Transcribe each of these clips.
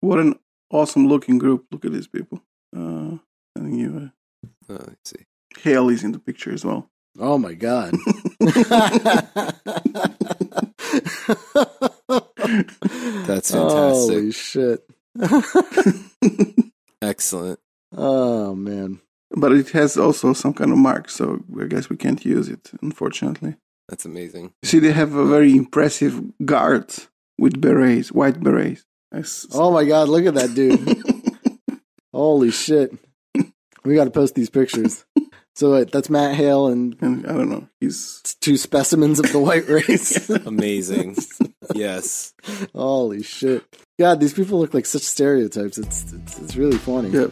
What an awesome looking group. Look at these people. Uh, and you, Uh, let's see. uh, Hale is in the picture as well. Oh my god. That's fantastic. Holy shit. Excellent. oh man. But it has also some kind of mark, so I guess we can't use it, unfortunately. That's amazing. See, they have a very impressive guard with berets, white berets. That's- Oh my god, look at that dude. Holy shit. We got to post these pictures. So wait, that's Matt Hale and and I don't know. He's two specimens of the white race. Amazing. yes. Holy shit. God, these people look like such stereotypes. It's it's, it's really funny. yeah.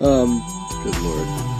Um Good lord.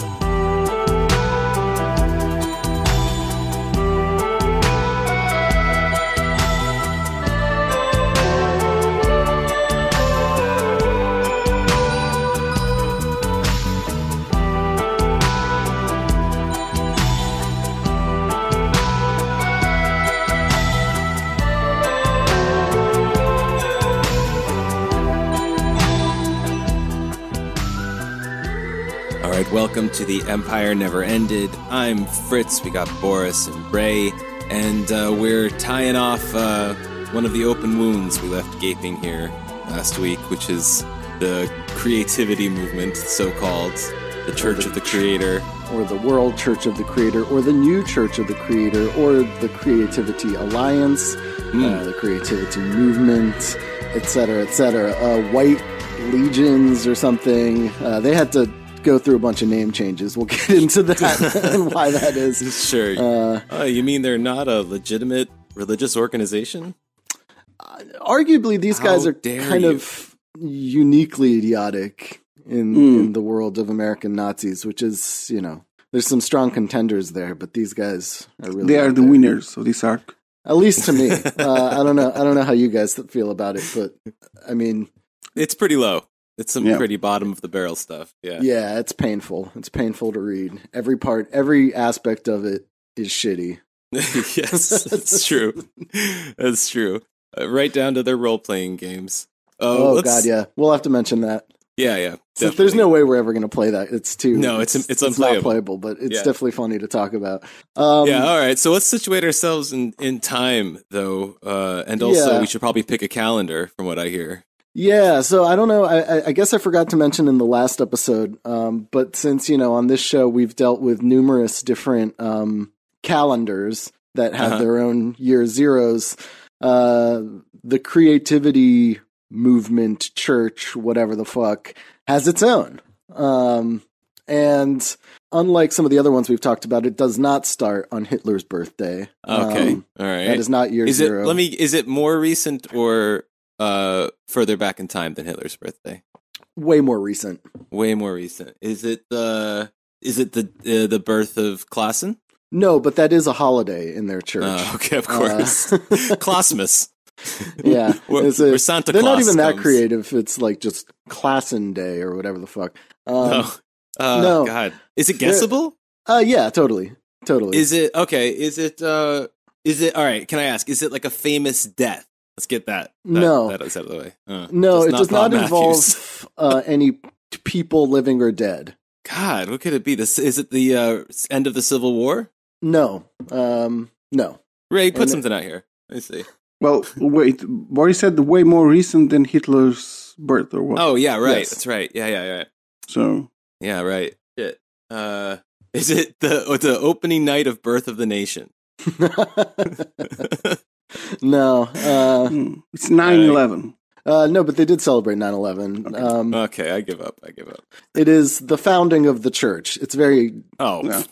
Welcome to the Empire Never Ended. I'm Fritz. We got Boris and Ray, and uh, we're tying off uh, one of the open wounds we left gaping here last week, which is the creativity movement, so called, the Church of the Creator. or the World Church of the Creator, or the New Church of the Creator, or the Creativity Alliance, uh, the Creativity Movement, etc., etc. Uh, White Legions or something. Uh, they had to go through a bunch of name changes. We'll get into that and why that is. Sure. Uh, oh, you mean they're not a legitimate religious organization? arguably, these How guys are kind you. of uniquely idiotic in Mm. in the world of American Nazis, which is you know. There's some strong contenders there, but these guys are really. They are the there. winners of this arc. At least to me, uh, I don't know. I don't know how you guys feel about it, but I mean, It's pretty low. It's some Yeah. pretty bottom of the barrel stuff. Yeah. yeah, it's painful. It's painful to read. Every part, every aspect of it is shitty. yes, that's true. That's true. Uh, right down to their role playing games. Oh, Oh, god, yeah. We'll have to mention that. Yeah, yeah. There's no way we're ever going to play that. It's too. No, it's- it's not unplayable. playable, but it's Yeah. definitely funny to talk about. Um, yeah, all right. So let's situate ourselves in, in time, though, uh, and also Yeah. we should probably pick a calendar, from what I hear. Yeah, so I don't know. I, I- guess I forgot to mention in the last episode, um, but since you know on this show we've dealt with numerous different um, calendars that have Uh-huh. their own year zeros, uh, the creativity movement, church, whatever the fuck, has its own. Um, and unlike some of the other ones we've talked about, it does not start on Hitler's birthday. Okay, Um, all right. that is not year Is it? zero. Let me. Is it more recent or uh, further back in time than Hitler's birthday? way more recent. Way more recent. Is it the? Is it the uh, the birth of Klassen? No, but that is a holiday in their church. Oh, okay, of Uh, course. Klassmas. Yeah, Where- a- where Santa they're not Claus even that creative. It's like just Klassen Day or whatever the fuck. Um, no. Uh, no. God. Is it guessable? uh, yeah, totally, totally. Is it okay? Is it? uh Is it all right? Can I ask? Is it like a famous death? Let's get that. that No. that is out of the way. Uh, no, just it does not Matthews. involve uh, any people living or dead. God, what could it be? This is it. The uh, end of the Civil War. No, um, no. Ray, put And- something out here. Let me see. Well, wait. Boris said the way more recent than Hitler's birth, or what? Oh yeah, right. Yes. That's right. Yeah, yeah, yeah. So Yeah, right. Shit. Uh, is it the the opening night of Birth of the Nation? no, uh, hmm, it's 9-11. uh, no, but they did celebrate 9-11. Okay. Um, okay, I give up. I give up. it is the founding of the church. It's very Oh, Yeah.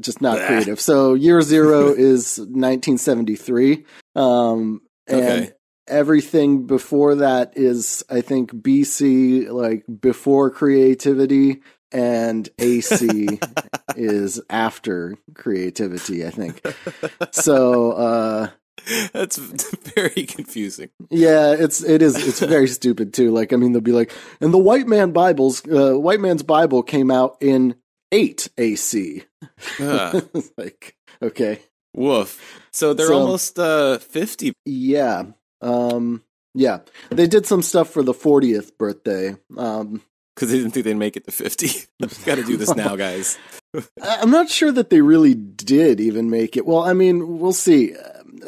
just not Bleh. creative. So year zero is 1973. Um, and Okay. everything before that is, I think, BC, like before creativity, and AC is after creativity, I think. So, uh, that's very confusing. yeah, it's it is it's very stupid too. Like I mean, they'll be like, and the white man Bibles, uh, white man's Bible came out in eight AC. Ah, like okay, woof. So they're So- almost uh fifty. yeah, Um, yeah, they did some stuff for the 40th birthday. Um, because they didn't think they'd make it to 50. Got to do this now, guys. I'm not sure that they really did even make it. Well, I mean, we'll see.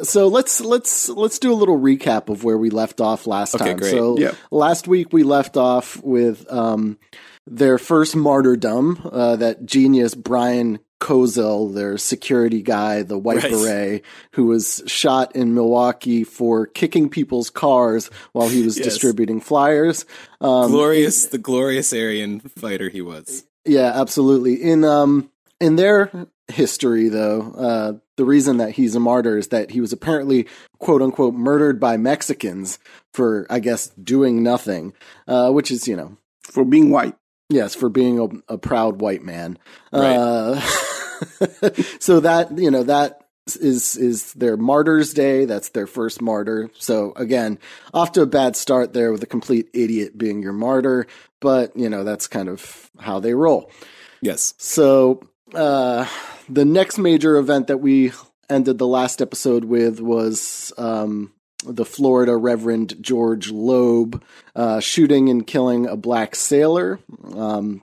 So let's let's let's do a little recap of where we left off last Okay, time. great. So Yeah. last week we left off with um, their first martyrdom. Uh, that genius Brian Kozel, their security guy, the white Right. beret, who was shot in Milwaukee for kicking people's cars while he was Yes. distributing flyers. Um, glorious, the glorious Aryan fighter he was. Yeah, absolutely. In um in their history though, uh the reason that he's a martyr is that he was apparently quote unquote murdered by Mexicans for I guess doing nothing. Uh which is, you know, For being white. yes, for being a, a proud white man. Right. Uh so that, you know, that is is their martyrs day that's their first martyr so again off to a bad start there with a complete idiot being your martyr but you know that's kind of how they roll Yes. so uh, the next major event that we ended the last episode with was um, the Florida Reverend George Loeb uh, shooting and killing a black sailor um,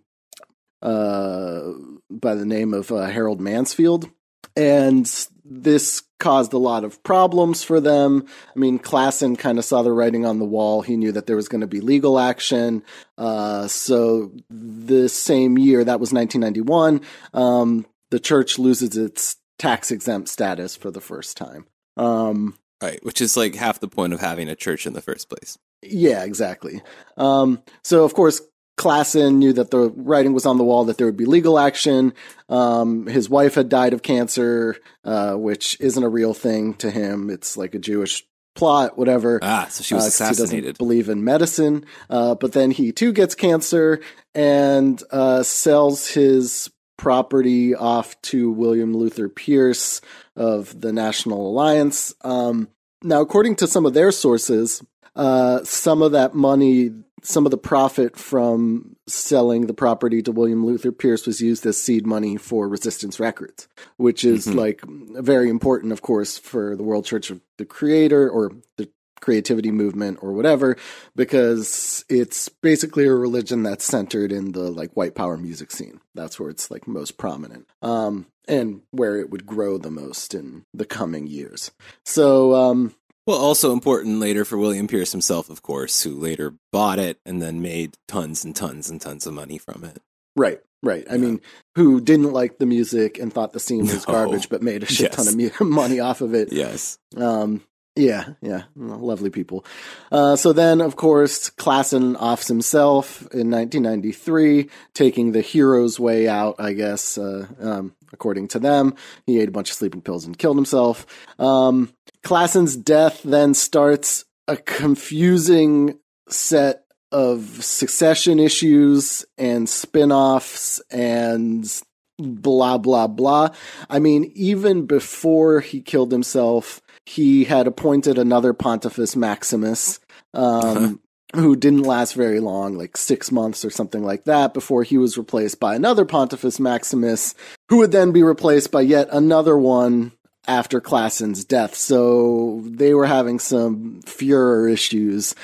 uh, by the name of uh, Harold Mansfield. And this caused a lot of problems for them. I mean, Klassen kind of saw the writing on the wall. He knew that there was going to be legal action. Uh, so the same year, that was 1991, um, the church loses its tax exempt status for the first time. Um, Right. Which is like half the point of having a church in the first place. yeah, exactly. Um, so of course, Klassen knew that the writing was on the wall that there would be legal action. Um, his wife had died of cancer, uh, which isn't a real thing to him. It's like a Jewish plot, whatever. Ah, so she was Uh, 'cause He doesn't assassinated. believe in medicine, uh, but then he too gets cancer and uh, sells his property off to William Luther Pierce of the National Alliance. Um, now, according to some of their sources, uh, some of that money, some of the profit from selling the property to William Luther Pierce was used as seed money for Resistance Records, which is Mhm. like very important, of course, for the World Church of the Creator or the creativity movement or whatever, because it's basically a religion that's centered in the like white power music scene. That's where it's like most prominent. Um, and where it would grow the most in the coming years. So, um, Well, also important later for William Pierce himself, of course, who later bought it and then made tons and tons and tons of money from it. Right, right. I Yeah. mean, who didn't like the music and thought the scene was No. garbage, but made a shit Yes. ton of money off of it. Yes. Um, yeah, yeah, lovely people. Uh, so then, of course, Klassen offs himself in 1993, taking the hero's way out, I guess, uh, um, according to them. He ate a bunch of sleeping pills and killed himself. Um, Klassen's death then starts a confusing set of succession issues and spin-offs and blah blah blah. I mean, even before he killed himself, he had appointed another Pontifex Maximus, um, who didn't last very long, like six months or something like that, before he was replaced by another Pontifex Maximus, who would then be replaced by yet another one after Klassen's death. So they were having some furor issues,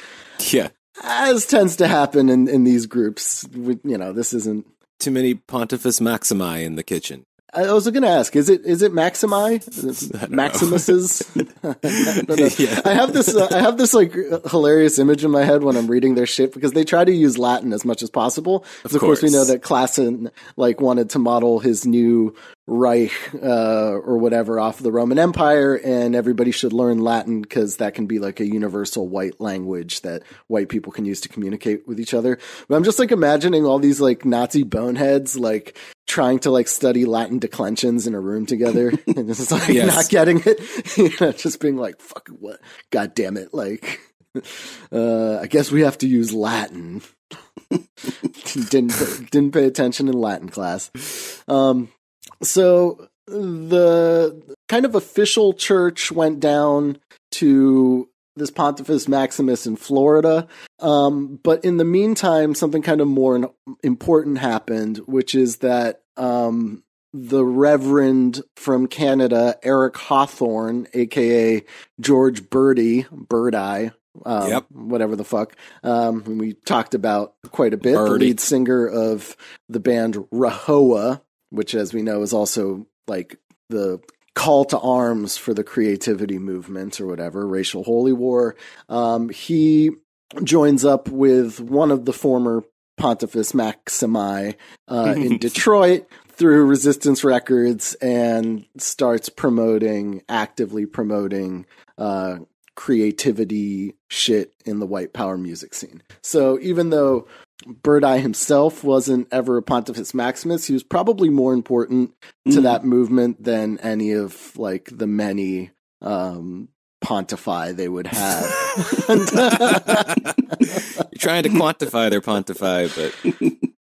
Yeah. as tends to happen in, in these groups. We, you know, this isn't Too many Pontifex Maximi in the kitchen. I was going to ask: Is it is it Maximi? Maximus's? I. Yeah. I have this. Uh, I have this like hilarious image in my head when I'm reading their shit because they try to use Latin as much as possible. Of, course. we know that Klassen like wanted to model his new Reich uh, or whatever off of the Roman Empire, and everybody should learn Latin because that can be like a universal white language that white people can use to communicate with each other. But I'm just like imagining all these like Nazi boneheads like trying to like study Latin declensions in a room together and just like Yes. not getting it, you know, just being like, "Fuck what? God damn it!" Like, uh, I guess we have to use Latin. didn't didn't pay attention in Latin class. Um, so the kind of official church went down to this Pontifex Maximus in Florida. Um, but in the meantime, something kind of more important happened, which is that um, the Reverend from Canada, Eric Hawthorne, aka George Burdi, Bird Eye, um, Yep. whatever the fuck. Um, we talked about quite a bit. The lead singer of the band Rahowa, which, as we know, is also like the call to arms for the creativity movement or whatever, racial holy war. Um, he joins up with one of the former Pontifex Maximi uh, in Detroit through Resistance Records and starts promoting, actively promoting uh, creativity shit in the white power music scene. So even though Bird Eye himself wasn't ever a Pontifex Maximus, he was probably more important to Mhm. that movement than any of like the many um pontify they would have. You're trying to quantify their pontify, but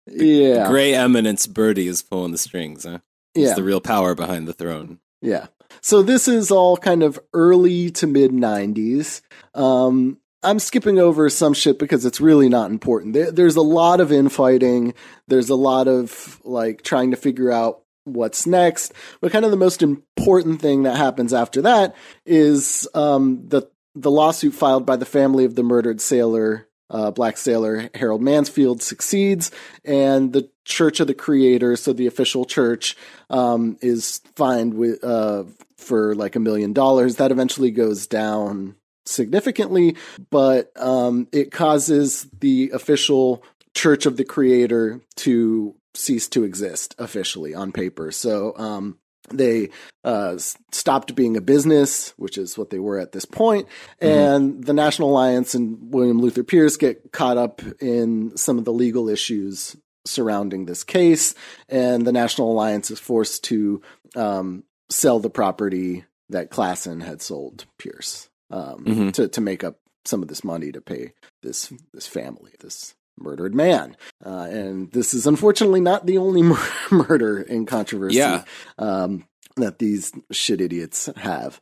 yeah. Gray Eminence Burdi is pulling the strings, huh? He's Yeah. the real power behind the throne. Yeah. So this is all kind of early to mid 90s. Um, I'm skipping over some shit because it's really not important. There, there's a lot of infighting. There's a lot of like trying to figure out what's next. But kind of the most important thing that happens after that is um, the the lawsuit filed by the family of the murdered sailor, uh, black sailor Harold Mansfield, succeeds, and the Church of the Creator, so the official church, um, is fined with uh, for like a million dollars. That eventually goes down significantly, but um, it causes the official Church of the Creator to cease to exist officially on paper. So um, they uh, stopped being a business, which is what they were at this point. point, and the National Alliance and William Luther Pierce get caught up in some of the legal issues surrounding this case, and the National Alliance is forced to um, sell the property that Klassen had sold Pierce um, Mhm. to to make up some of this money to pay this this family this murdered man. Uh, and this is unfortunately not the only mur- murder in controversy Yeah. um, that these shit idiots have.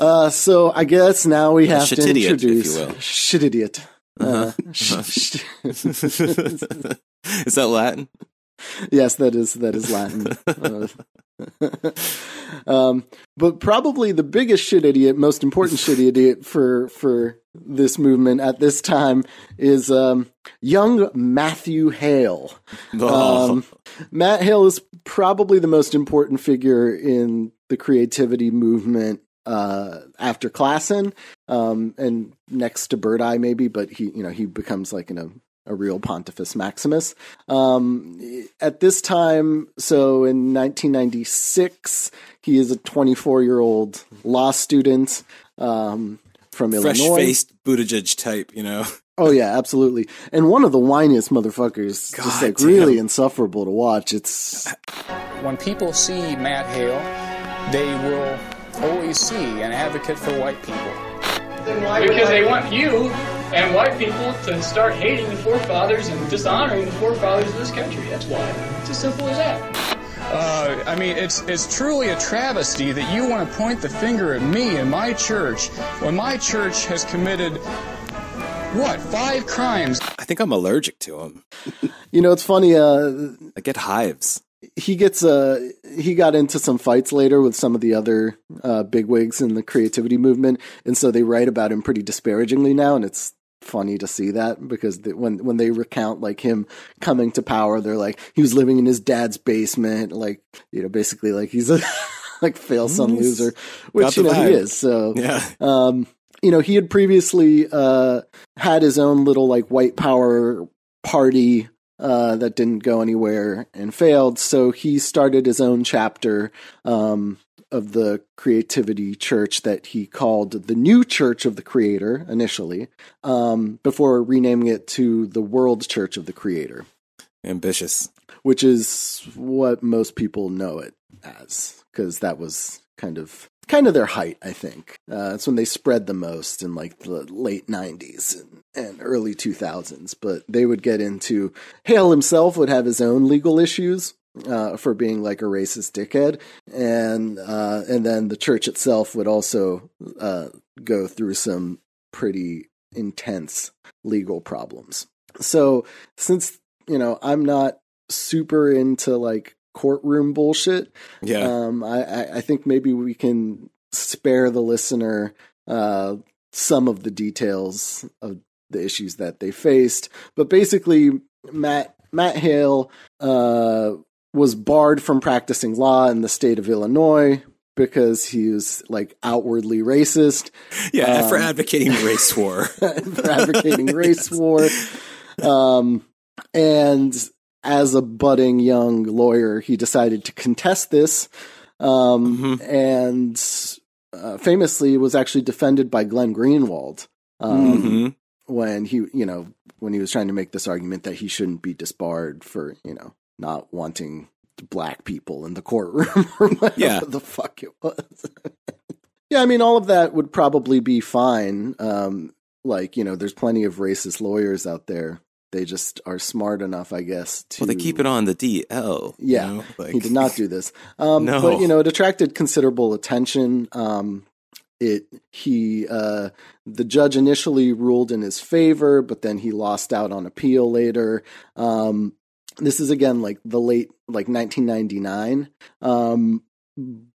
Uh, so I guess now we have to idiot, introduce shit idiot. Uh, Uh-huh. sh- sh- is that Latin? yes, that is that is Latin. Uh, um, but probably the biggest shit idiot, most important shit idiot for for this movement at this time is um, young Matthew Hale. Oh. Um, Matt Hale is probably the most important figure in the creativity movement uh, after Klassen, um, and next to Bird Eye, maybe. But he, you know, he becomes like in a a real Pontifex Maximus. Um, at this time, so in 1996, he is a 24 year old law student um, from Fresh Illinois. faced Buttigieg type, you know? Oh yeah, absolutely. And one of the whiniest motherfuckers, just like damn. really insufferable to watch. It's When people see Matt Hale, they will always see an advocate for white people. Because they want you and white people to start hating the forefathers and dishonoring the forefathers of this country. That's why. It's as simple as that. Uh, I mean, it's it's truly a travesty that you want to point the finger at me and my church when my church has committed what five crimes I think I'm allergic to him. you know, it's funny. Uh, I get hives. he gets uh he got into some fights later with some of the other uh bigwigs in the creativity movement, and so they write about him pretty disparagingly now, and it's funny to see that because the, when when they recount like him coming to power, they're like he was living in his dad's basement, like you know, basically like he's a like fail some loser, which you know he is. So Yeah. um, you know, he had previously uh, had his own little like white power party uh, that didn't go anywhere and failed. So he started his own chapter um, of the creativity church that he called the New Church of the Creator initially, um, before renaming it to the World Church of the Creator, Ambitious. which is what most people know it as, because that was kind of kind of their height, I think. Uh, it's when they spread the most in like the late '90s and, and early 2000s. But they would get into Hale himself would have his own legal issues. Uh, for being like a racist dickhead, and uh, and then the church itself would also uh, go through some pretty intense legal problems. So since you know I'm not super into like courtroom bullshit. Yeah. Um, I, I, I think maybe we can spare the listener uh, some of the details of the issues that they faced. But basically, Matt Matt Hale uh, was barred from practicing law in the state of Illinois because he was like outwardly racist yeah, for um, advocating race war. for advocating race war. Um, and as a budding young lawyer, he decided to contest this. Um, and uh, famously was actually defended by Glenn Greenwald. Um, Mhm. when he, you know, when he was trying to make this argument that he shouldn't be disbarred for, you know, not wanting black people in the courtroom or whatever Yeah. the fuck it was. yeah, I mean, all of that would probably be fine. Um, like, you know, there's plenty of racist lawyers out there. They just are smart enough, I guess, to Well, they keep it on the DL. you Yeah, know, like- he did not do this. Um, No. But you know, it attracted considerable attention. Um, it he uh, the judge initially ruled in his favor, but then he lost out on appeal later. Um, this is again like the late like 1999. Um,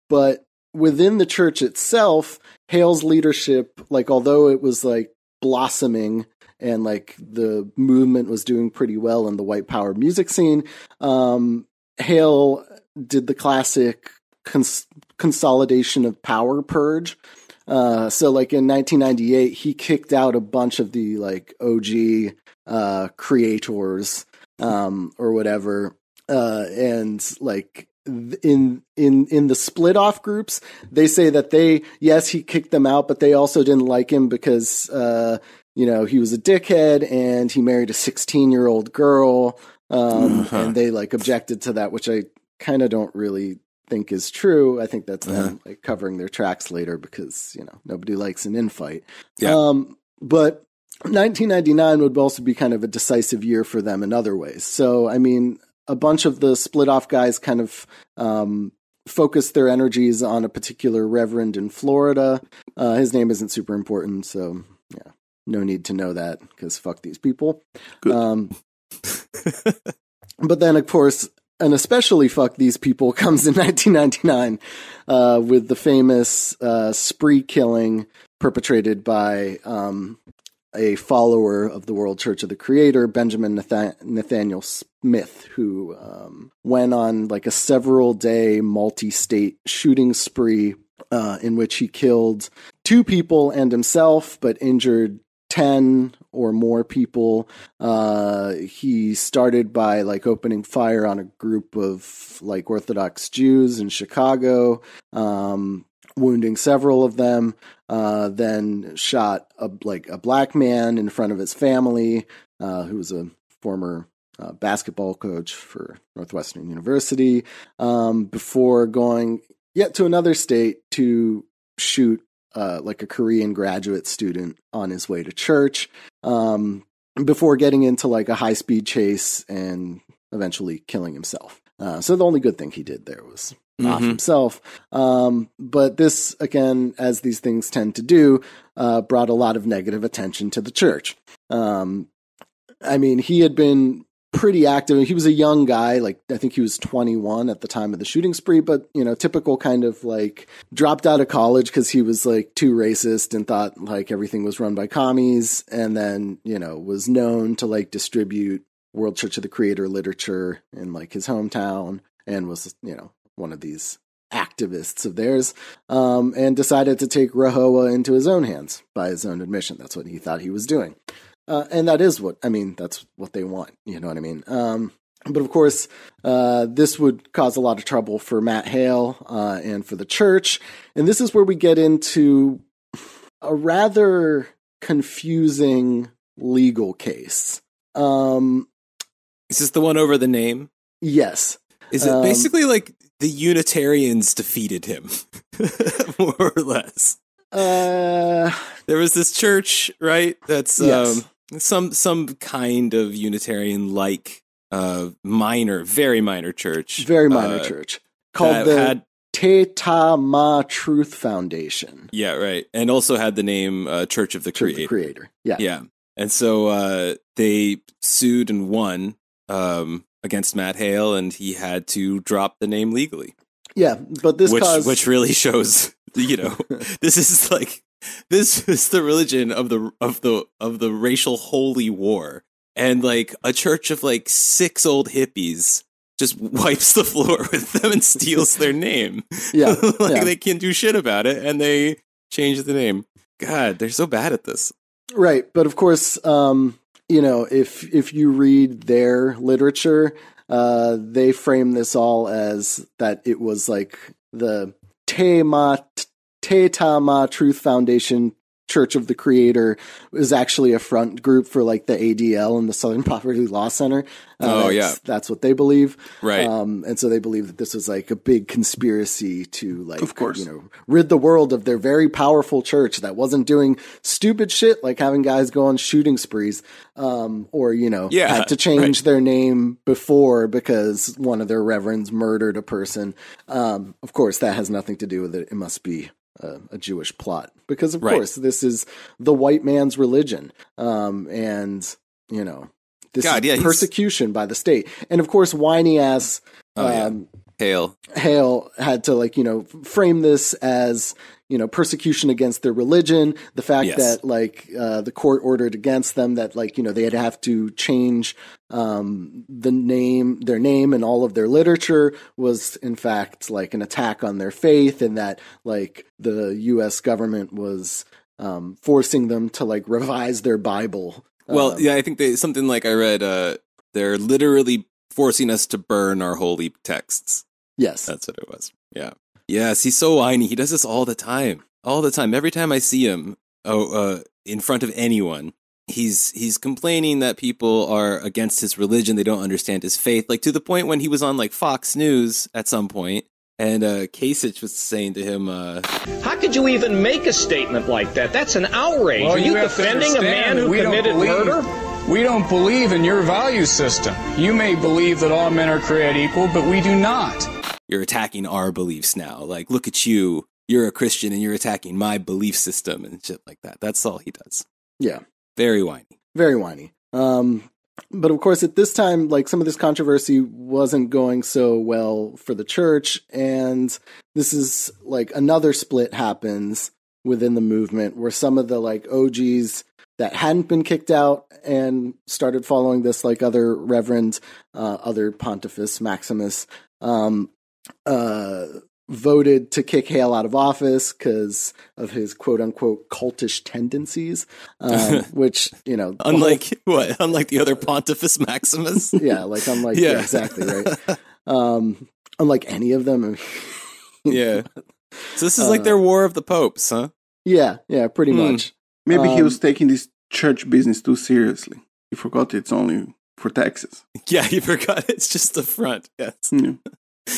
but within the church itself, Hale's leadership, like although it was like blossoming and like the movement was doing pretty well in the white power music scene, um, Hale did the classic cons- consolidation of power purge. Uh, so like in 1998, he kicked out a bunch of the like OG uh, creators um, or whatever, uh, and like in in in the split off groups, they say that they yes he kicked them out, but they also didn't like him because uh, you know he was a dickhead and he married a 16 year old girl, um, Uh-huh. and they like objected to that, which I kind of don't really think is true. I think that's Uh-huh. them like covering their tracks later because you know nobody likes an infight. Yeah. Um, but 1999 would also be kind of a decisive year for them in other ways. So I mean, a bunch of the split off guys kind of um, focused their energies on a particular reverend in Florida. Uh, his name isn't super important, so yeah, no need to know that because fuck these people. Um, but then, of course, and especially fuck these people comes in 1999 uh, with the famous uh, spree killing perpetrated by um, a follower of the World Church of the Creator, Benjamin Nathan- Nathaniel Smith, who um, went on like a several day multi state shooting spree uh, in which he killed two people and himself, but injured 10 or more people. Uh, he started by like opening fire on a group of like Orthodox Jews in Chicago, um, wounding several of them. Uh, then shot a like a black man in front of his family, uh, who was a former uh, basketball coach for Northwestern University. Um, before going yet to another state to shoot uh, like a Korean graduate student on his way to church um, before getting into like a high speed chase and eventually killing himself. Uh, so the only good thing he did there was off Mhm. himself. Um, but this, again, as these things tend to do, uh, brought a lot of negative attention to the church. Um, I mean, he had been pretty active. He was a young guy, like I think he was 21 at the time of the shooting spree, but you know, typical kind of like dropped out of college because he was like too racist and thought like everything was run by commies, and then you know was known to like distribute World Church of the Creator literature in like his hometown, and was you know one of these activists of theirs, um, and decided to take Rahowa into his own hands by his own admission. That's what he thought he was doing. Uh, and that is what I mean. That's what they want. You know what I mean. Um, but of course, uh, this would cause a lot of trouble for Matt Hale uh, and for the church. And this is where we get into a rather confusing legal case. Um, Is this the one over the name? yes, Is it Um, basically like the Unitarians defeated him, more or less? uh, There was this church, right? That's Yes. um, some some kind of Unitarian like uh, minor, very minor church, very minor uh, church called the had TE-TA-MA Truth Foundation. yeah, right, and also had the name uh, Church of the Church of Creator. the Creator. Yeah. Yeah. And so uh, they sued and won um, against Matt Hale, and he had to drop the name legally. Yeah, but this which caused which really shows, you know, this is like this is the religion of the of the of the racial holy war, and like a church of like six old hippies just wipes the floor with them and steals their name. Yeah, like yeah. they can't do shit about it, and they change the name. God, they're so bad at this. Right, but of course, um, you know, if if you read their literature, uh, they frame this all as that it was like the Tema TE-TA-MA Truth Foundation Church of the Creator is actually a front group for like the ADL and the Southern Poverty Law Center. Uh, Oh, that's, yeah. that's what they believe, Right. Um, and so they believe that this was like a big conspiracy to like, Of course. you know, rid the world of their very powerful church that wasn't doing stupid shit like having guys go on shooting sprees, um, or you know, Yeah, had to change right. their name before because one of their reverends murdered a person. Um, of course, that has nothing to do with it. It must be a, a Jewish plot because, of Right. course, this is the white man's religion, um, and you know. This God, is yeah, persecution by the state, and of course, whiny ass Oh, yeah. um, Hale. Hale had to like you know frame this as you know persecution against their religion. The fact Yes. that like uh, the court ordered against them that like you know they'd have to change um, the name, their name, and all of their literature was in fact like an attack on their faith, and that like the U.S. government was um, forcing them to like revise their Bible. Well, Um, yeah, I think they something like I read. Uh, they're literally forcing us to burn our holy texts. yes, That's what it was. Yeah. Yes, he's so whiny. He does this all the time. All the time. Every time I see him, oh, uh, in front of anyone, he's he's complaining that people are against his religion. They don't understand his faith. Like to the point when he was on like Fox News at some point, and uh, Kasich was saying to him, uh, How could you even make a statement like that? That's an outrage. Well, Are you, have to defending a man who committed murder? We don't believe in your value system. You may believe that all men are created equal, but we do not. "You're attacking our beliefs now. Like, look at you. You're a Christian, and you're attacking my belief system and shit like that." That's all he does. yeah. Very whiny. very whiny. Um, but of course, at this time, like some of this controversy wasn't going so well for the church, and this is like another split happens within the movement where some of the like OGs that hadn't been kicked out and started following this, like other reverend, uh, other Pontifex Maximus, um, uh, voted to kick Hale out of office because of his quote unquote cultish tendencies, um, which, you know, the whole- Unlike what? Unlike the other Pontifex Maximus. yeah, like unlike, yeah. Exactly, right. Um, unlike any of them. I mean, yeah. So this is like their war of the popes, huh? yeah, yeah, pretty Hmm. much. Maybe he Um, was taking this church business too seriously. He forgot it's only for taxes. Yeah, he forgot it's just the front. Yes. Yeah.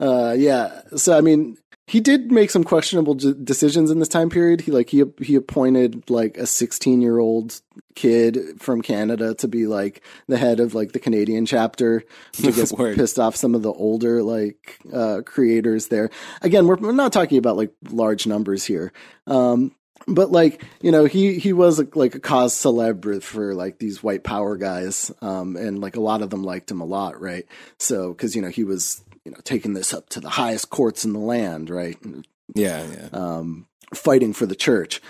Uh, yeah. So I mean, he did make some questionable decisions in this time period. He like he he appointed like a 16 year old kid from Canada to be like the head of like the Canadian chapter, which I guess pissed off some of the older like uh, creators there. Again, we're, we're not talking about like large numbers here. Um, but like you know he he was like a cause celebre for like these white power guys um and like a lot of them liked him a lot right? So because you know he was you know taking this up to the highest courts in the land right? Yeah, yeah. um fighting for the church.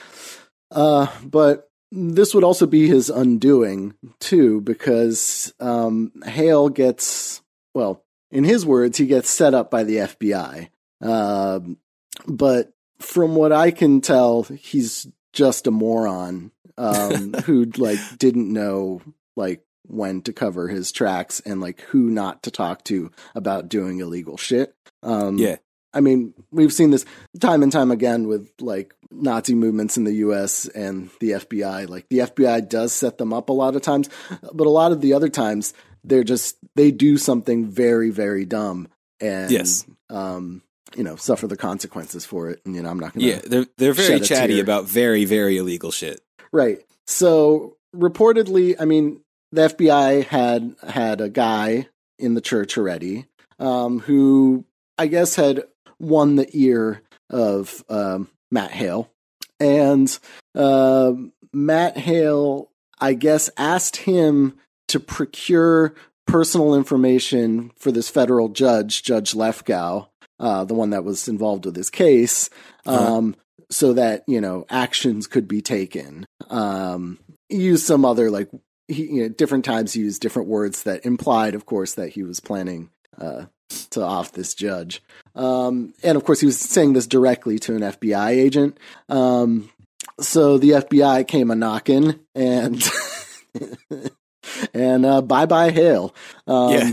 Uh but this would also be his undoing too because um hale gets well in his words he gets set up by the fbi um but from what I can tell, he's just a moron um, who like didn't know like when to cover his tracks and like who not to talk to about doing illegal shit. Um, Yeah. I mean, we've seen this time and time again with like Nazi movements in the US and the FBI. Like the FBI does set them up a lot of times, but a lot of the other times they're just they do something very very dumb and Yes. um you know, suffer the consequences for it. And you know, I'm not going to Yeah, they're they're very chatty about very very illegal shit. Right. So reportedly, I mean, the FBI had had a guy in the church already, um, who I guess had won the ear of um, Matt Hale, and um Matt Hale, I guess, asked him to procure personal information for this federal judge, Judge Lefkow, uh, the one that was involved with his case, um, so that you know actions could be taken. Um, used some other like he you know, different times used different words that implied, of course, that he was planning uh, to off this judge. Um, and of course, he was saying this directly to an FBI agent. Um, so the FBI came a knocking and and uh, bye bye Hale. Um, Yeah.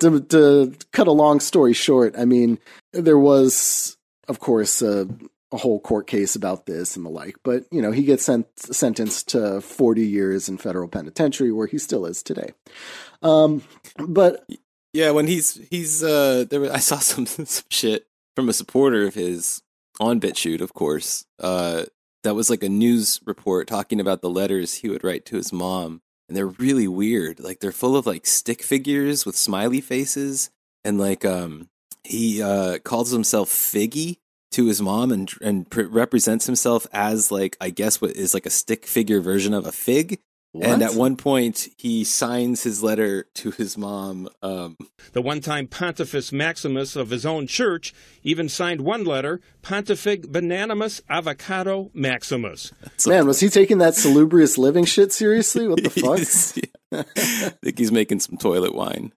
To, to cut a long story short, I mean, there was, of course, a, a whole court case about this and the like, but you know, he gets sent, sentenced to 40 years in federal penitentiary, where he still is today. Um, but Yeah, when he's he's uh there was, I saw some some shit from a supporter of his on BitChute, of course. Uh that was like a news report talking about the letters he would write to his mom. And they're really weird. Like they're full of like stick figures with smiley faces and like um he uh calls himself Figgy to his mom and and pre- represents himself as like I guess what is like a stick figure version of a fig. And at one point, he signs his letter to his mom. Um, The one time Pontifex Maximus of his own church even signed one letter, Pontifex Bananamus Avocado Maximus. man, was he taking that salubrious living shit seriously? What the fuck? he's- yeah. I think he's making some toilet wine.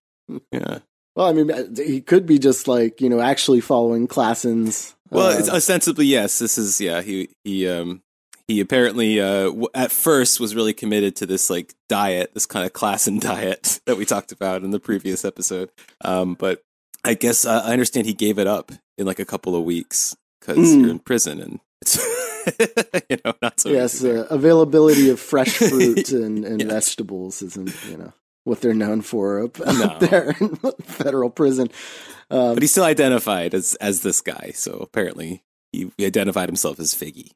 Yeah. Well, I mean, he could be just like you know actually following Klassen's. Well, uh, it's ostensibly yes. This is yeah. He he um he apparently uh w- at first was really committed to this like diet, this kind of Klassen diet that we talked about in the previous episode. Um, but I guess uh, I understand he gave it up in like a couple of weeks because Mm. you're in prison and it's you know not so yes, uh, availability of fresh fruit and, and Yes. vegetables isn't you know what they're known for up, No. up there in federal prison. Um, but he's still identified as as this guy. So apparently he, he identified himself as Figgy.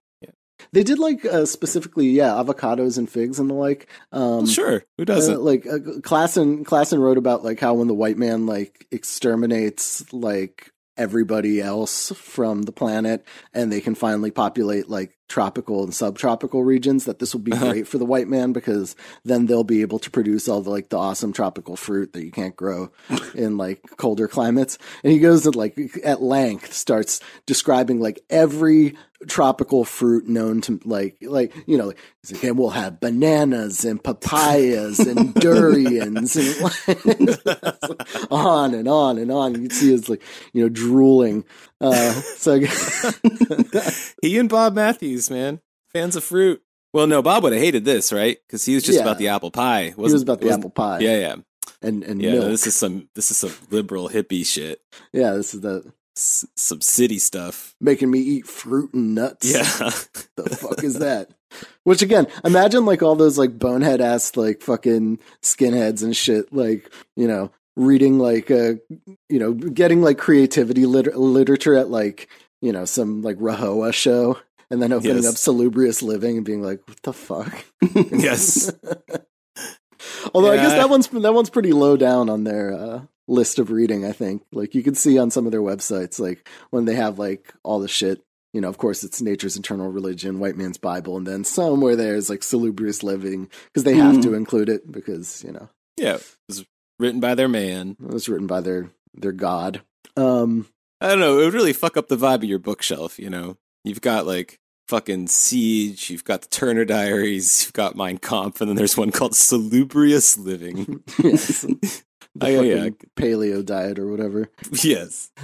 They did like uh, specifically, yeah, avocados and figs and the like. Um, sure, who doesn't? Uh, like uh, Klassen, Klassen wrote about like how when the white man like exterminates like everybody else from the planet and they can finally populate like tropical and subtropical regions that this will be Uh-huh. great for the white man because then they'll be able to produce all the like the awesome tropical fruit that you can't grow in like colder climates. And he goes to like at length starts describing like every tropical fruit known to like like you know he's like, "Okay, we'll have bananas and papayas and durians and on and on and on. You see his like you know drooling. Uh so he and Bob Mathews, man, fans of fruit. Well, no, Bob would have hated this, right? Because he was just Yeah. about the apple pie. he was about the apple pie Yeah, yeah, and and yeah. no, this is some this is some liberal hippie shit. yeah this is the S- some city stuff. making me eat fruit and nuts Yeah, the fuck is that? Which again, imagine like all those like bonehead ass like fucking skinheads and shit, like you know, reading like uh, you know, getting like creativity liter- literature at like you know some like Rahowa show, and then opening Yes. up Salubrious Living and being like, what the fuck? yes. Although I guess that one's that one's pretty low down on their uh, list of reading. I think like you can see on some of their websites, like when they have like all the shit. You know, of course, it's Nature's Eternal Religion, White Man's Bible, and then somewhere there's like Salubrious Living because they have Mm. to include it because you know Yeah, it was written by their man. it was written by their their god. Um, I don't know. It would really fuck up the vibe of your bookshelf. You know, you've got like fucking Siege, you've got the Turner Diaries, you've got Mein Kampf, and then there's one called Salubrious Living. yes, the Oh, yeah, yeah. paleo diet or whatever. yes.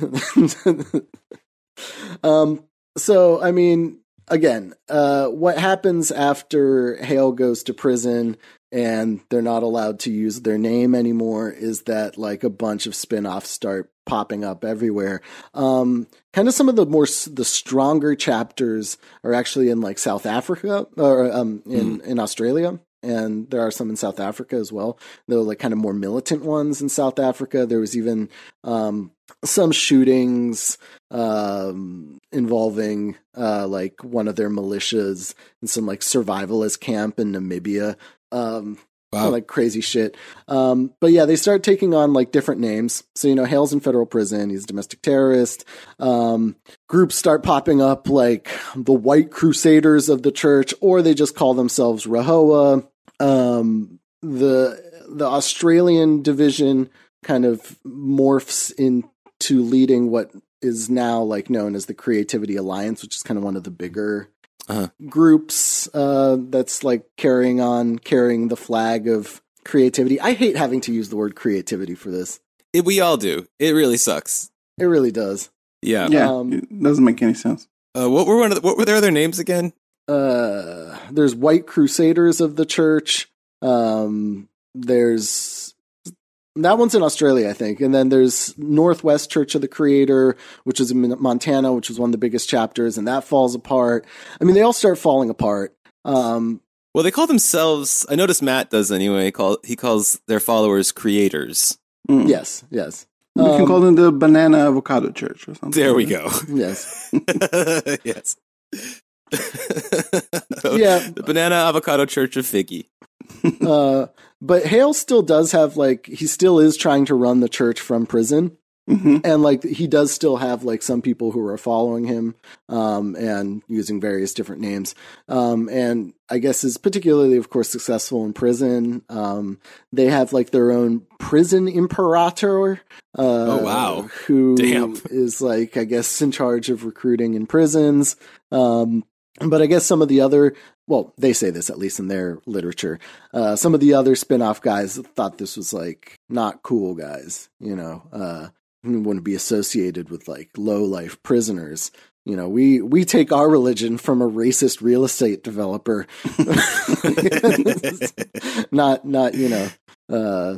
um, so I mean, again, uh, what happens after Hale goes to prison and they're not allowed to use their name anymore is that like a bunch of spin-offs start popping up everywhere. Um, kind of some of the more the stronger chapters are actually in like South Africa or um, in in Australia. And there are some in South Africa as well. Though like kind of more militant ones in South Africa. There was even um, some shootings um, involving uh, like one of their militias in some like survivalist camp in Namibia. Um, Wow. like crazy shit. Um, but yeah, they start taking on like different names. So, you know, Hale's in federal prison. He's a domestic terrorist. Um, groups start popping up like the White Crusaders of the church, or they just call themselves Rahowa. Um, the the Australian division kind of morphs into leading what is now like known as the Creativity Alliance, which is kind of one of the bigger Uh-huh. groups uh, that's like carrying on, carrying the flag of creativity. I hate having to use the word creativity for this. It, we all do. It really sucks. It really does. Yeah. Yeah, Um, it doesn't make any sense. Uh, what were one of the, what were their other names again? uh there's white crusaders of the church um there's that one's in australia i think and then there's northwest church of the creator which is in montana which is one of the biggest chapters and that falls apart i mean they all start falling apart um Well, they call themselves. I noticed Matt does anyway. He call he calls their followers creators. Mm. yes yes You can Um, call them the Banana Avocado Church or something. There we go. yes yes. Yeah. The Banana Avocado Church of Figgy. uh but hale still does have like he still is trying to run the church from prison. Mhm. and like he does still have like some people who are following him um and using various different names um and i guess is particularly of course successful in prison um they have like their own prison imperator uh Oh, wow. who Damn. is like i guess in charge of recruiting in prisons um but i guess some of the other well they say this at least in their literature uh some of the other spin-off guys thought this was like not cool guys you know uh wouldn't be associated with like low life prisoners. You know, we we take our religion from a racist real estate developer, not not you know uh,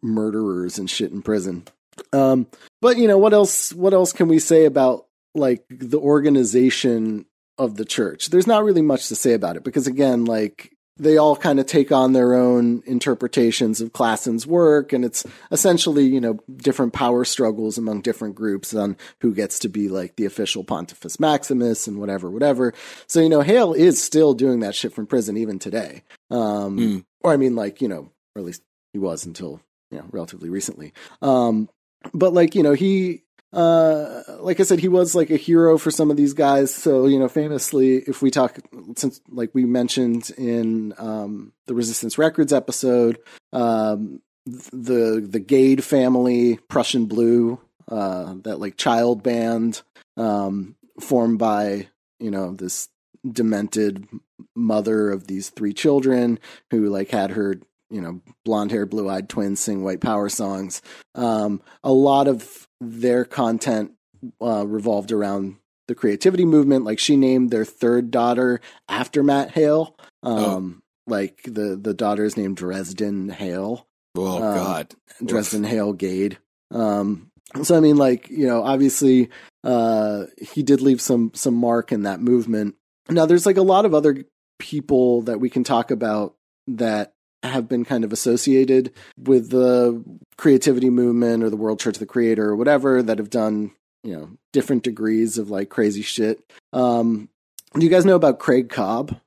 murderers and shit in prison. Um, but you know what else? What else can we say about like the organization of the church? There's not really much to say about it because again, like they all kind of take on their own interpretations of Klassen's work, and it's essentially, you know, different power struggles among different groups on who gets to be like the official Pontifex Maximus and whatever, whatever. So, you know, Hale is still doing that shit from prison even today. Um, Hmm. Or, I mean, like, you know, or at least he was until, you know, relatively recently. Um, but, like, you know, he, uh like i said he was like a hero for some of these guys. So you know famously if we talk since like we mentioned in um the resistance records episode um the the gaede family prussian blue uh that like child band um formed by you know this demented mother of these three children who like had her you know blonde haired blue eyed twins sing white power songs um a lot of their content uh, revolved around the creativity movement. Like she named their third daughter after Matt Hale. Um, like the the daughter is named Dresden Hale, Oh Um, God. Dresden Hale Gaede. Um, so I mean, like you know, obviously, uh, he did leave some some mark in that movement. Now, there's like a lot of other people that we can talk about that have been kind of associated with the creativity movement or the World Church of the Creator or whatever that have done you know different degrees of like crazy shit. Um, do you guys know about Craig Cobb?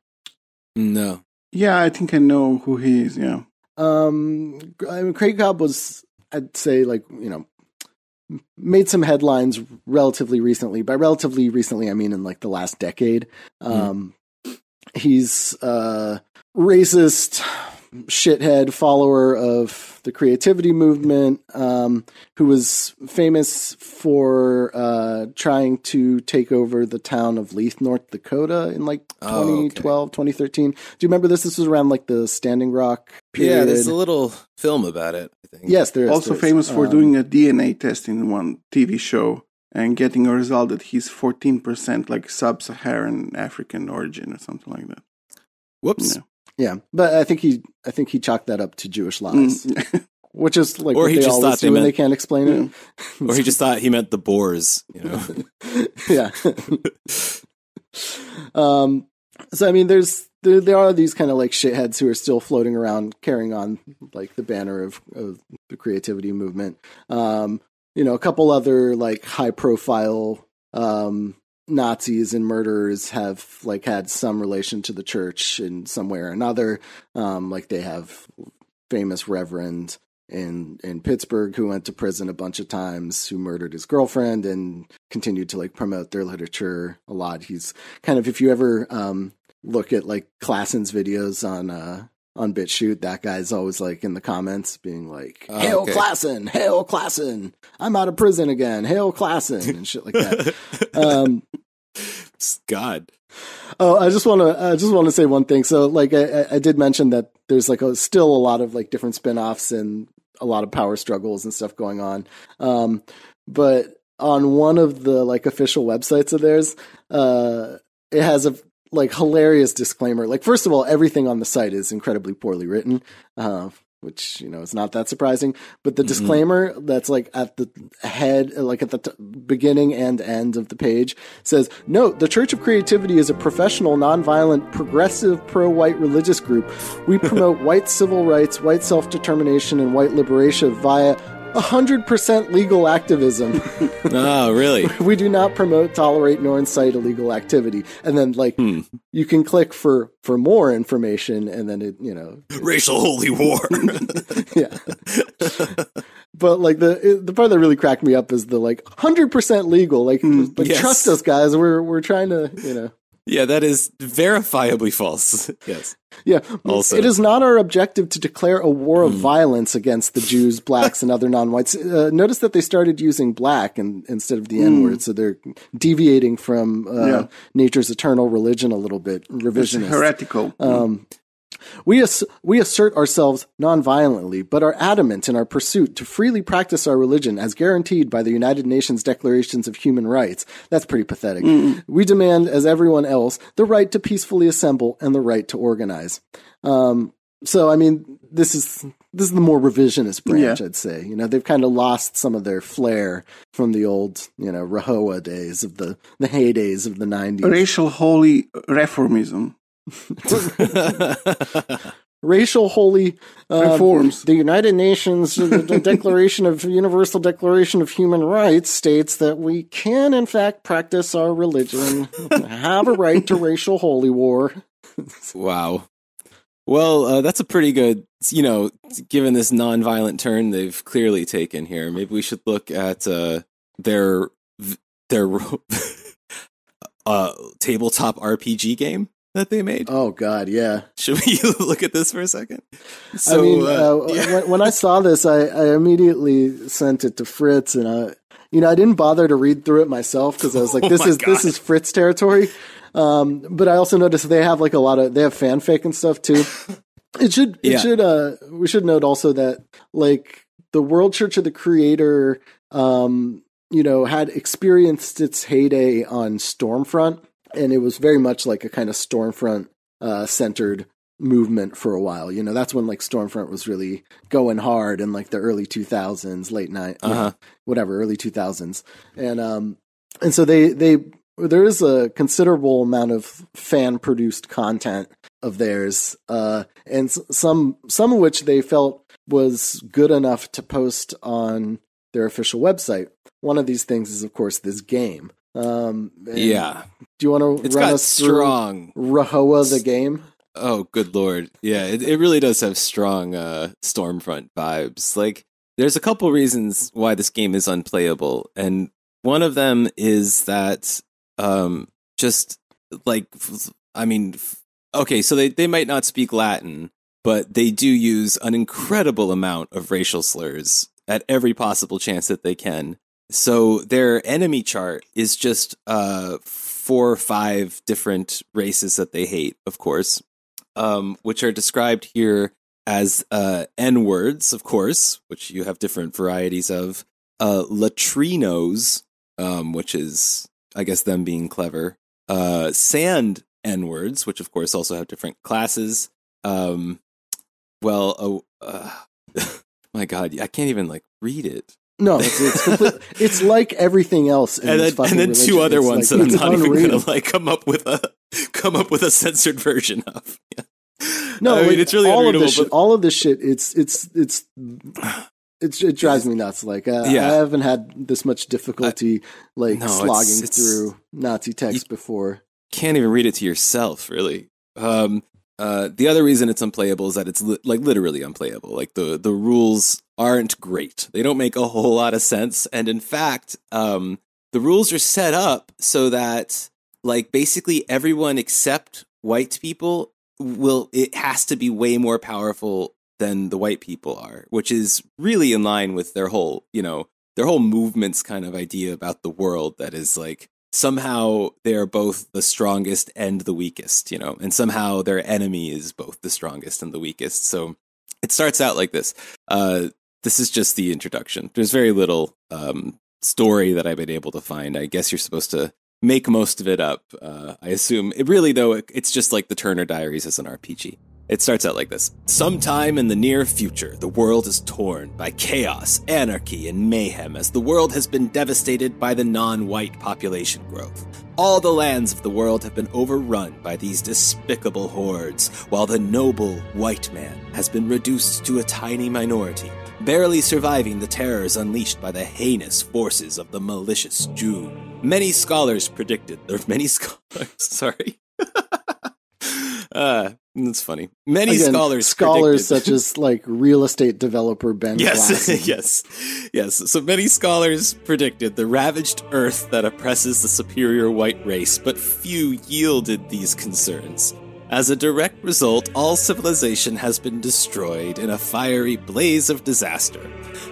No. Yeah, I think I know who he is. Yeah. Um, I mean, Craig Cobb was, I'd say, like you know, made some headlines relatively recently. By relatively recently, I mean in like the last decade. Um, he's a racist shithead follower of the creativity movement, um, who was famous for uh, trying to take over the town of Leith, North Dakota in like Oh, okay. 2012, 2013. Do you remember this? This was around like the Standing Rock period. Yeah, there's a little film about it. I think. Yes, there is. also there is. famous for Um, doing a DNA test in one TV show and getting a result that he's 14% like sub-Saharan African origin or something like that. Whoops. Yeah. Yeah, but I think he, I think he chalked that up to Jewish lies, Mm. which is like Or what he they just always thought they do when meant- they can't explain it. Or he just thought he meant the boars. You know. yeah. um. So I mean, there's there, there are these kind of like shitheads who are still floating around carrying on like the banner of of the creativity movement. Um. You know, a couple other like high profile um Nazis and murderers have like had some relation to the church in some way or another. Um, like they have famous reverend in in Pittsburgh who went to prison a bunch of times, who murdered his girlfriend and continued to like promote their literature a lot. He's kind of if you ever um look at like Klassen's videos on uh on BitChute, that guy's always like in the comments being like, Oh, "Hail okay. Klassen, hail Klassen, I'm out of prison again, hail Klassen," and shit like that. um, God. Oh, I just want to I just want to say one thing. So, like, I, I- I did mention that there's like a, still a lot of like different spin-offs and a lot of power struggles and stuff going on. Um, but on one of the like official websites of theirs, uh, it has a like hilarious disclaimer. Like, first of all, everything on the site is incredibly poorly written. Uh, which you know is not that surprising, but the disclaimer that's like at the head, like at the t- beginning and end of the page, says, "Note: The Church of Creativity is a professional, nonviolent, progressive, pro-white religious group. We promote white civil rights, white self-determination, and white liberation via." 100% legal activism. Oh, really? we do not promote, tolerate, nor incite illegal activity. And then, like, Hmm. you can click for for more information, and then it, you know, Racial holy war. yeah. but like the the part that really cracked me up is the like hundred percent legal. Like, like yes. trust us, guys. We're we're trying to, you know. yeah, that is verifiably false. Yes. Yeah, Also- it is not our objective to declare a war of violence against the Jews, blacks, and other non-whites. Uh, notice that they started using black in, instead of the N word, so they're deviating from uh, Yeah. nature's eternal religion a little bit. It's Revisionist. heretical. Um, we, ass- we assert ourselves nonviolently, but are adamant in our pursuit to freely practice our religion as guaranteed by the United Nations Declarations of Human Rights. That's pretty pathetic. We demand, as everyone else, the right to peacefully assemble and the right to organize. Um, so, I mean, this is this is the more revisionist branch, Yeah. I'd say. You know, they've kind of lost some of their flair from the old, you know, Rahowa days of the the heydays of the nineties. Racial holy reformism. racial holy um, Reforms. The United Nations the, the Declaration of Universal Declaration of Human Rights states that we can, in fact, practice our religion, have a right to racial holy war. Wow. Well, uh, that's a pretty good, you know, given this non-violent turn they've clearly taken here. Maybe we should look at uh, their their uh, tabletop RPG game that they made. Oh God, yeah. Should we look at this for a second? I mean, uh, yeah. when, when I saw this, I, I immediately sent it to Fritz, and I, you know, I didn't bother to read through it myself because I was like, Oh this my is this is Fritz territory. Um, but I also noticed they have like a lot of they have fanfic and stuff too. It should it Yeah. should uh we should note also that like the World Church of the Creator um you know had experienced its heyday on Stormfront and it was very much like a kind of Stormfront uh centered movement for a while. You know, that's when like Stormfront was really going hard in like the early 2000s, late night, Uh-huh. whatever, early 2000s. And um and so they they there is a considerable amount of fan produced content of theirs uh and some some of which they felt was good enough to post on their official website. One of these things is of course this game. Um yeah, Do you want to it's run got us strong. through Rahowa the game? Oh, good lord. Yeah, it, it really does have strong uh, Stormfront vibes. Like, there's a couple reasons why this game is unplayable, and one of them is that um, just like, I mean, okay, so they, they might not speak Latin, but they do use an incredible amount of racial slurs at every possible chance that they can. So their enemy chart is just uh, four or five different races that they hate, of course um, which are described here as uh, N words, of course, which you have different varieties of. Uh, latrinos, um, which is, I guess, them being clever. Uh, sand N words, which of course also have different classes. Um, well, oh, uh, my God, I can't even like read it. No, it's it's, complete, it's like everything else. And then, and then two other It's ones like- that I'm it's not even gonna like come up with a come up with a censored version of. No, I mean like, it's really all of this shit. All of this shit. It's it's it's. It's, it drives me nuts. Like uh, Yeah. I haven't had this much difficulty like No, it's- slogging it's- through Nazi text before. can't even read it to yourself, really. Um, uh, the other reason it's unplayable is that it's li- like literally unplayable. Like the the rules aren't great. They don't make a whole lot of sense, and in fact, um, the rules are set up so that like basically everyone except white people will it has to be way more powerful than the white people are, which is really in line with their whole, you know, their whole movement's kind of idea about the world that is like somehow they're both the strongest and the weakest, you know, and somehow their enemy is both the strongest and the weakest. So it starts out like this. Uh, this is just the introduction. There's very little um, story that I've been able to find. I guess you're supposed to make most of it up. Uh, I assume it really though it, it's just like the Turner Diaries as an RPG. It starts out like this Sometime in the near future, the world is torn by chaos, anarchy, and mayhem as the world has been devastated by the non white population growth. All the lands of the world have been overrun by these despicable hordes, while the noble white man has been reduced to a tiny minority, barely surviving the terrors unleashed by the heinous forces of the malicious Jew. Many scholars predicted, there many scholars, sorry. uh, that's funny. Many Again, scholars, scholars predicted- such as like real estate developer Ben Yes, yes, yes. So many scholars predicted the ravaged earth that oppresses the superior white race, but few yielded these concerns. As a direct result, all civilization has been destroyed in a fiery blaze of disaster.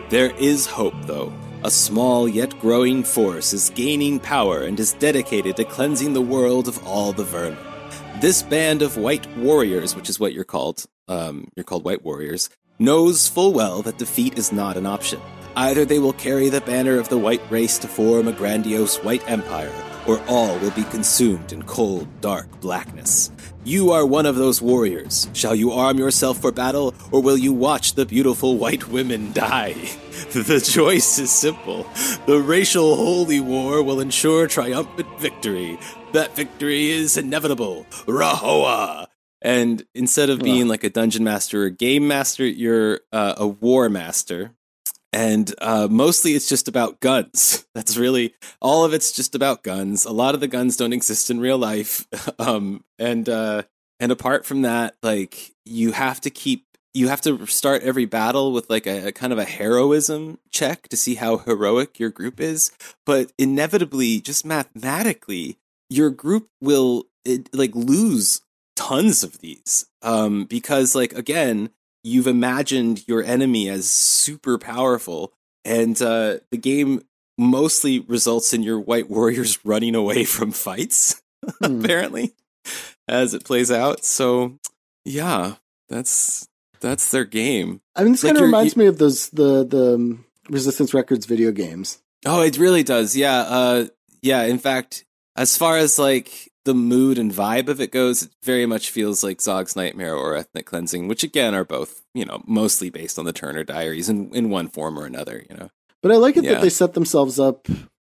There is hope, though. A small yet growing force is gaining power and is dedicated to cleansing the world of all the vermin. This band of white warriors, which is what you're called, um, you're called white warriors, knows full well that defeat is not an option. Either they will carry the banner of the white race to form a grandiose white empire, or all will be consumed in cold, dark blackness. You are one of those warriors. Shall you arm yourself for battle, or will you watch the beautiful white women die? The choice is simple. The racial holy war will ensure triumphant victory. That victory is inevitable. Rahowa! And instead of being like a dungeon master or game master, you're uh, a war master. And uh, mostly it's just about guns. That's really all of it's just about guns. A lot of the guns don't exist in real life. um, and uh, and apart from that, like you have to keep you have to start every battle with like a, a kind of a heroism check to see how heroic your group is. But inevitably, just mathematically, your group will it, like lose tons of these um, because like again you've imagined your enemy as super powerful and uh, the game mostly results in your white warriors running away from fights Hmm. apparently as it plays out so yeah that's that's their game I mean, this Like kind of reminds me of those the the um, Resistance Records video games. Oh, it really does. Yeah. Uh yeah, in fact, as far as like the mood and vibe of it goes, it very much feels like Zog's Nightmare or Ethnic Cleansing, which again are both, you know, mostly based on the Turner Diaries in, in one form or another, you know. But I like it Yeah. that they set themselves up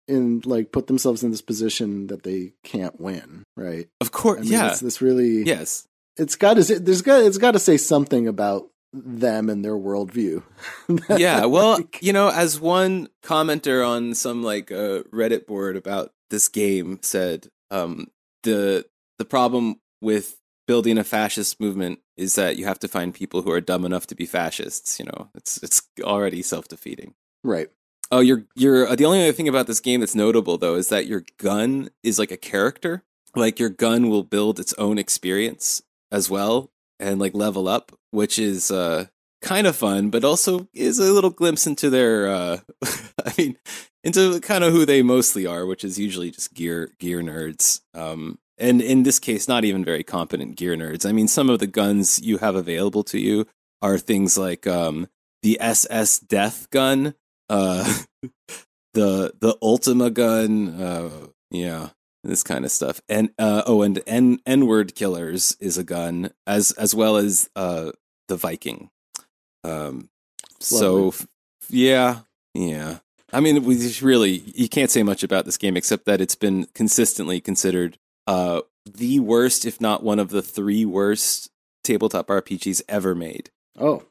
and like put themselves in this position that they can't win, right? Of course, I mean, yeah. it's this really Yes. it's got to there's got it's got to say something about them and their worldview. yeah, well, you know, as one commenter on some like uh, Reddit board about this game said, um, the the problem with building a fascist movement is that you have to find people who are dumb enough to be fascists. You know, it's it's already self defeating. right. Oh, your your uh, the only other thing about this game that's notable though is that your gun is like a character. Like your gun will build its own experience as well and like level up, which is uh kind of fun, but also is a little glimpse into their uh I mean into kind of who they mostly are, which is usually just gear gear nerds. Um and in this case not even very competent gear nerds. I mean some of the guns you have available to you are things like um the SS Death gun, uh the the Ultima gun, uh yeah, this kind of stuff. And uh oh and N N-word killers is a gun as as well as uh the Viking. Um so Lovely. yeah, yeah. I mean, we just really you can't say much about this game except that it's been consistently considered uh the worst, if not one of the three worst tabletop RPGs ever made. Oh.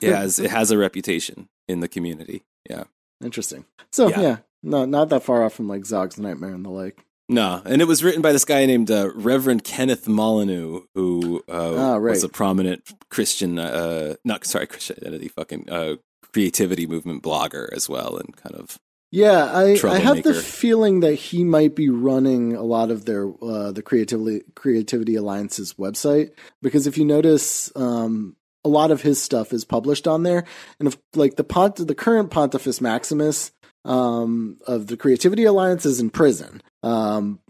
It has it has a reputation in the community. Yeah. Interesting. So Yeah. yeah. no, not that far off from like Zog's Nightmare and the like. No, and it was written by this guy named uh, Reverend Kenneth Molyneux, who uh, Ah, right. was a prominent Christian, uh, not sorry, Christian identity, fucking uh, creativity movement blogger as well, and kind of Yeah, I, I have the feeling that he might be running a lot of their uh, the creativity creativity alliance's website because if you notice, um, a lot of his stuff is published on there, and if like the pont the current Pontifex Maximus um, of the Creativity Alliance is in prison. Um,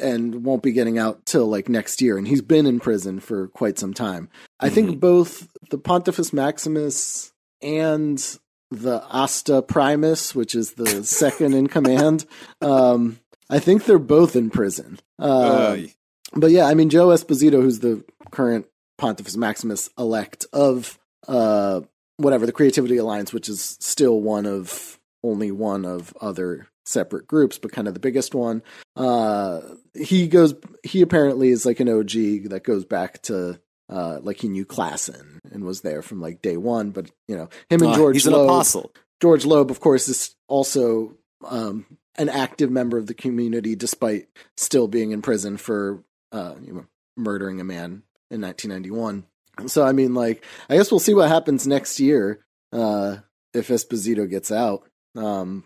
and won't be getting out till like next year, and he's been in prison for quite some time. I think both the Pontifex Maximus and the Hasta Primus, which is the second in command, um, I think they're both in prison. Uh, but yeah, I mean Joe Esposito, who's the current Pontifex Maximus elect of uh, whatever the Creativity Alliance, which is still one of only one of other separate groups, but kind of the biggest one. Uh, he goes. He apparently is like an OG that goes back to. Uh, like he knew Klassen and was there from like day one, but you know him and uh, George he's an Loeb, apostle. George Loeb, of course, is also um, an active member of the community, despite still being in prison for uh, you know, murdering a man in 1991. So, I mean, like, I guess we'll see what happens next year uh, if Esposito gets out. Um,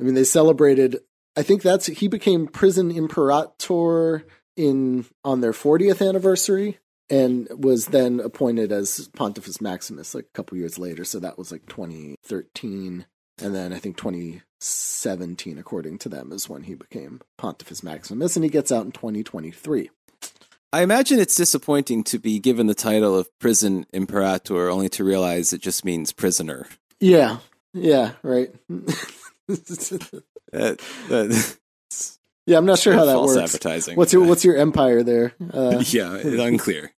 I mean, they celebrated. I think that's he became prison imperator in on their 40th anniversary and was then appointed as Pontifex Maximus like a couple years later. So that was like 2013. And then I think 2017, according to them, is when he became Pontifex Maximus, and he gets out in 2023. I imagine it's disappointing to be given the title of prison imperator only to realize it just means prisoner. Yeah, yeah, right. That, that, yeah, I'm not sure how that false works. advertising. What's your What's your empire there? Uh, yeah, it's unclear.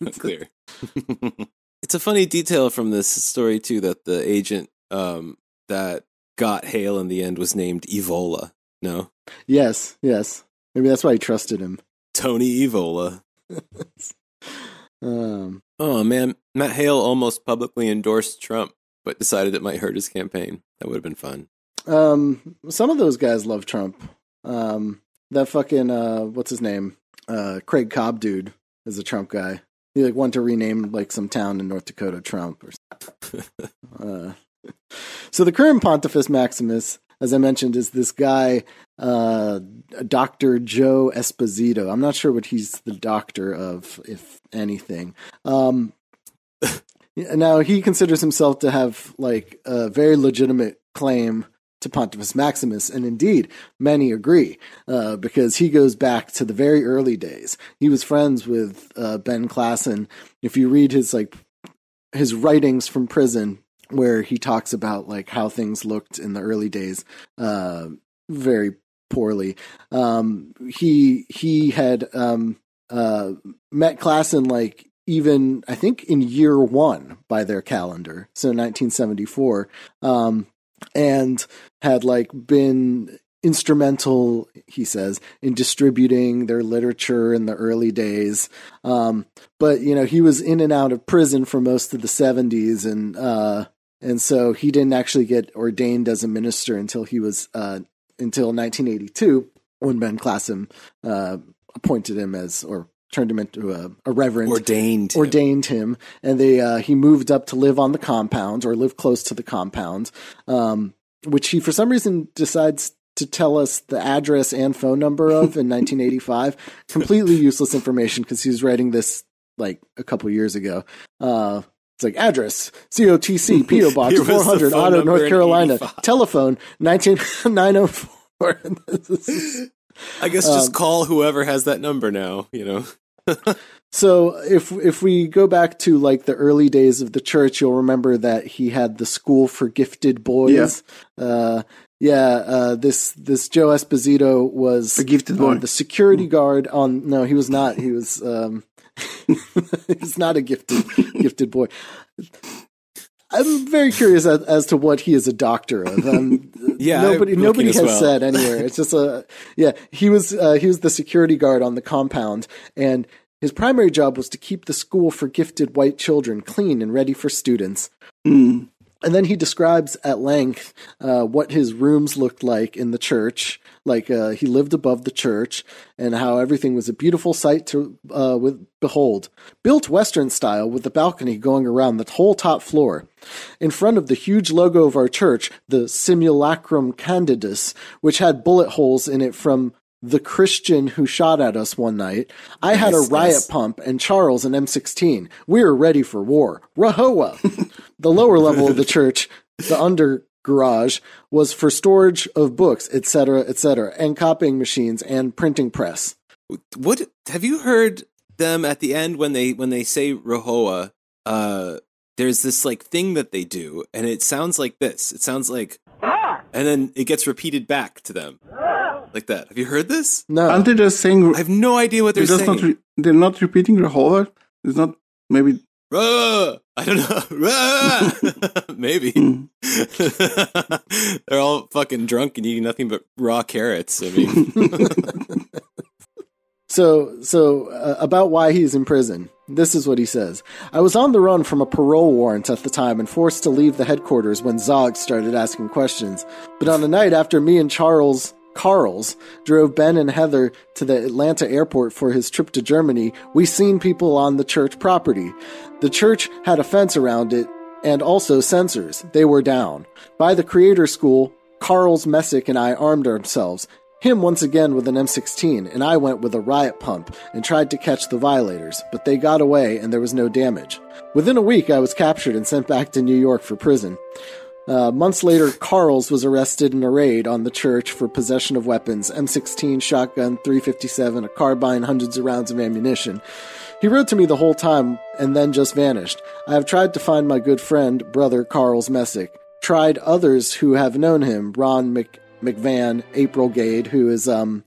Unclear. it's a funny detail from this story too that the agent um, that got Hale in the end was named Evola. No, yes, yes. Maybe that's why he trusted him. Tony Evola. Um, Oh man, Matt Hale almost publicly endorsed Trump, but decided it might hurt his campaign. That would have been fun. um, some of those guys love Trump. Um, that fucking uh, what's his name? Uh, Craig Cobb dude is a Trump guy. He like wanted to rename like some town in North Dakota Trump or Uh, so the current Pontifex Maximus, as I mentioned, is this guy, uh, Doctor Joe Esposito. I'm not sure what he's the doctor of, if anything. Um, now he considers himself to have like a very legitimate claim to Pontifex Maximus, and indeed, many agree, uh, because he goes back to the very early days. He was friends with uh, Ben Klassen. If you read his like his writings from prison where he talks about like how things looked in the early days uh very poorly um he he had um uh met Klassen like even i think in year 1 by their calendar so 1974 um and had like been instrumental he says in distributing their literature in the early days. Um but you know he was in and out of prison for most of the 70s and uh and so he didn't actually get ordained as a minister until he was uh until 1982 when Ben Klassen uh appointed him as or turned him into a, a reverend Ordained. him. ordained him and they uh he moved up to live on the compound or live close to the compound um which he for some reason decides to tell us the address and phone number of in 1985 completely useless information because he was writing this like a couple years ago uh it's like address COTC PO Box Here was the 400 phone Otto North Carolina telephone 19904 I guess Um, just call whoever has that number now. You know. So if if we go back to like the early days of the church, you'll remember that he had the school for gifted boys. Uh, yeah, uh, this this Joe Esposito was A gifted uh, boy. the security guard on. No, he was not. He was um, he was not a gifted gifted boy. I'm very curious as, as to what he is a doctor of. Um, Yeah, nobody I'm nobody has well. said anywhere. It's just a yeah. He was uh, he was the security guard on the compound, and his primary job was to keep the school for gifted white children clean and ready for students. Mm. And then he describes at length uh, what his rooms looked like in the church. Like uh, he lived above the church, and how everything was a beautiful sight to uh, with, behold. Built Western style, with the balcony going around the whole top floor. In front of the huge logo of our church, the Simulacrum Candidus, which had bullet holes in it from the Christian who shot at us one night. I had a riot nice. pump and Charles an M16. We were ready for war. Rahowa! the lower level of the church, the under garage, was for storage of books, etc., etc., and copying machines and printing press. What have you heard them at the end when they when they say Rohoa? Uh, there's this like thing that they do, and it sounds like this. It sounds like, and then it gets repeated back to them, like that. Have you heard this? No. Aren't they just saying? I have no idea what they're They're just saying. not. Re- they're not repeating Rehover. It's not. Maybe. Rah! I don't know. Maybe. Hmm. They're all fucking drunk and eating nothing but raw carrots. I mean, So, so uh, about why he's in prison. This is what he says. I was on the run from a parole warrant at the time and forced to leave the headquarters when Zog started asking questions. But on the night after me and Charles Carls drove Ben and Heather to the Atlanta airport for his trip to Germany, we seen people on the church property. The church had a fence around it and also sensors. They were down. By the creator school, Carls Messick and I armed ourselves. Him once again with an M16, and I went with a riot pump and tried to catch the violators, but they got away and there was no damage. Within a week, I was captured and sent back to New York for prison. Uh, months later, Carls was arrested in a raid on the church for possession of weapons M16, shotgun, 357, a carbine, hundreds of rounds of ammunition. He wrote to me the whole time and then just vanished. I have tried to find my good friend, brother Carls Messick. Tried others who have known him, Ron Mc, McVan, April Gaede, who is um,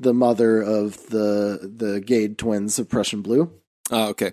the mother of the the Gaede twins of Prussian Blue oh, okay.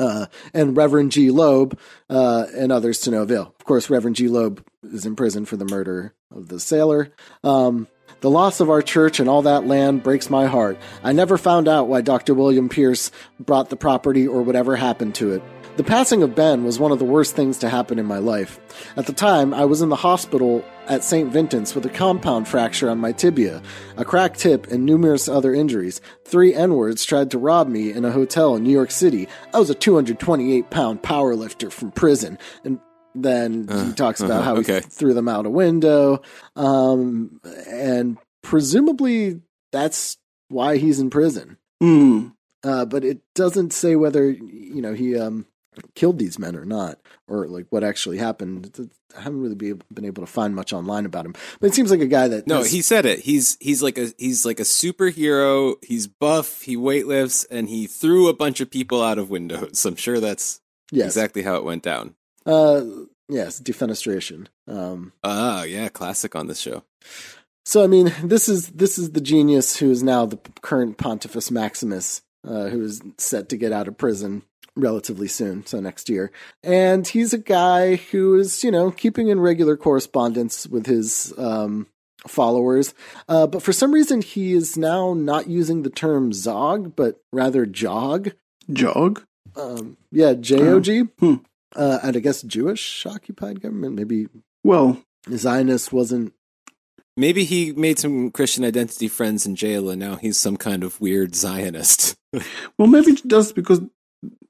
Uh, and Reverend G. Loeb, uh, and others to no avail. Of course, Reverend G. Loeb is in prison for the murder of the sailor. Um, the loss of our church and all that land breaks my heart. I never found out why Dr. William Pierce brought the property or whatever happened to it. The passing of Ben was one of the worst things to happen in my life. At the time, I was in the hospital at St. Vincent's with a compound fracture on my tibia, a cracked hip, and numerous other injuries. Three N words tried to rob me in a hotel in New York City. I was a 228 pound powerlifter from prison. And then he talks about how he okay. threw them out a window. Um, and presumably that's why he's in prison. Hmm. Uh, but it doesn't say whether you know he um, killed these men or not, or like what actually happened. I haven't really be, been able to find much online about him. But it seems like a guy that No, has- he said it. He's he's like a he's like a superhero. He's buff. He weightlifts, and he threw a bunch of people out of windows. I'm sure that's yes, exactly how it went down. uh, yes, defenestration. Um, Ah, yeah, classic on this show. So I mean, this is this is the genius who is now the current Pontifex Maximus, uh, who is set to get out of prison relatively soon, so next year. And he's a guy who is, you know, keeping in regular correspondence with his um, followers. Uh, but for some reason, he is now not using the term Zog, but rather Jog. Jog. Um, yeah, J O G. Hmm. Uh, and I guess Jewish occupied government. Maybe Well, Zionist wasn't Maybe he made some Christian identity friends in jail, and now he's some kind of weird Zionist. well, maybe just because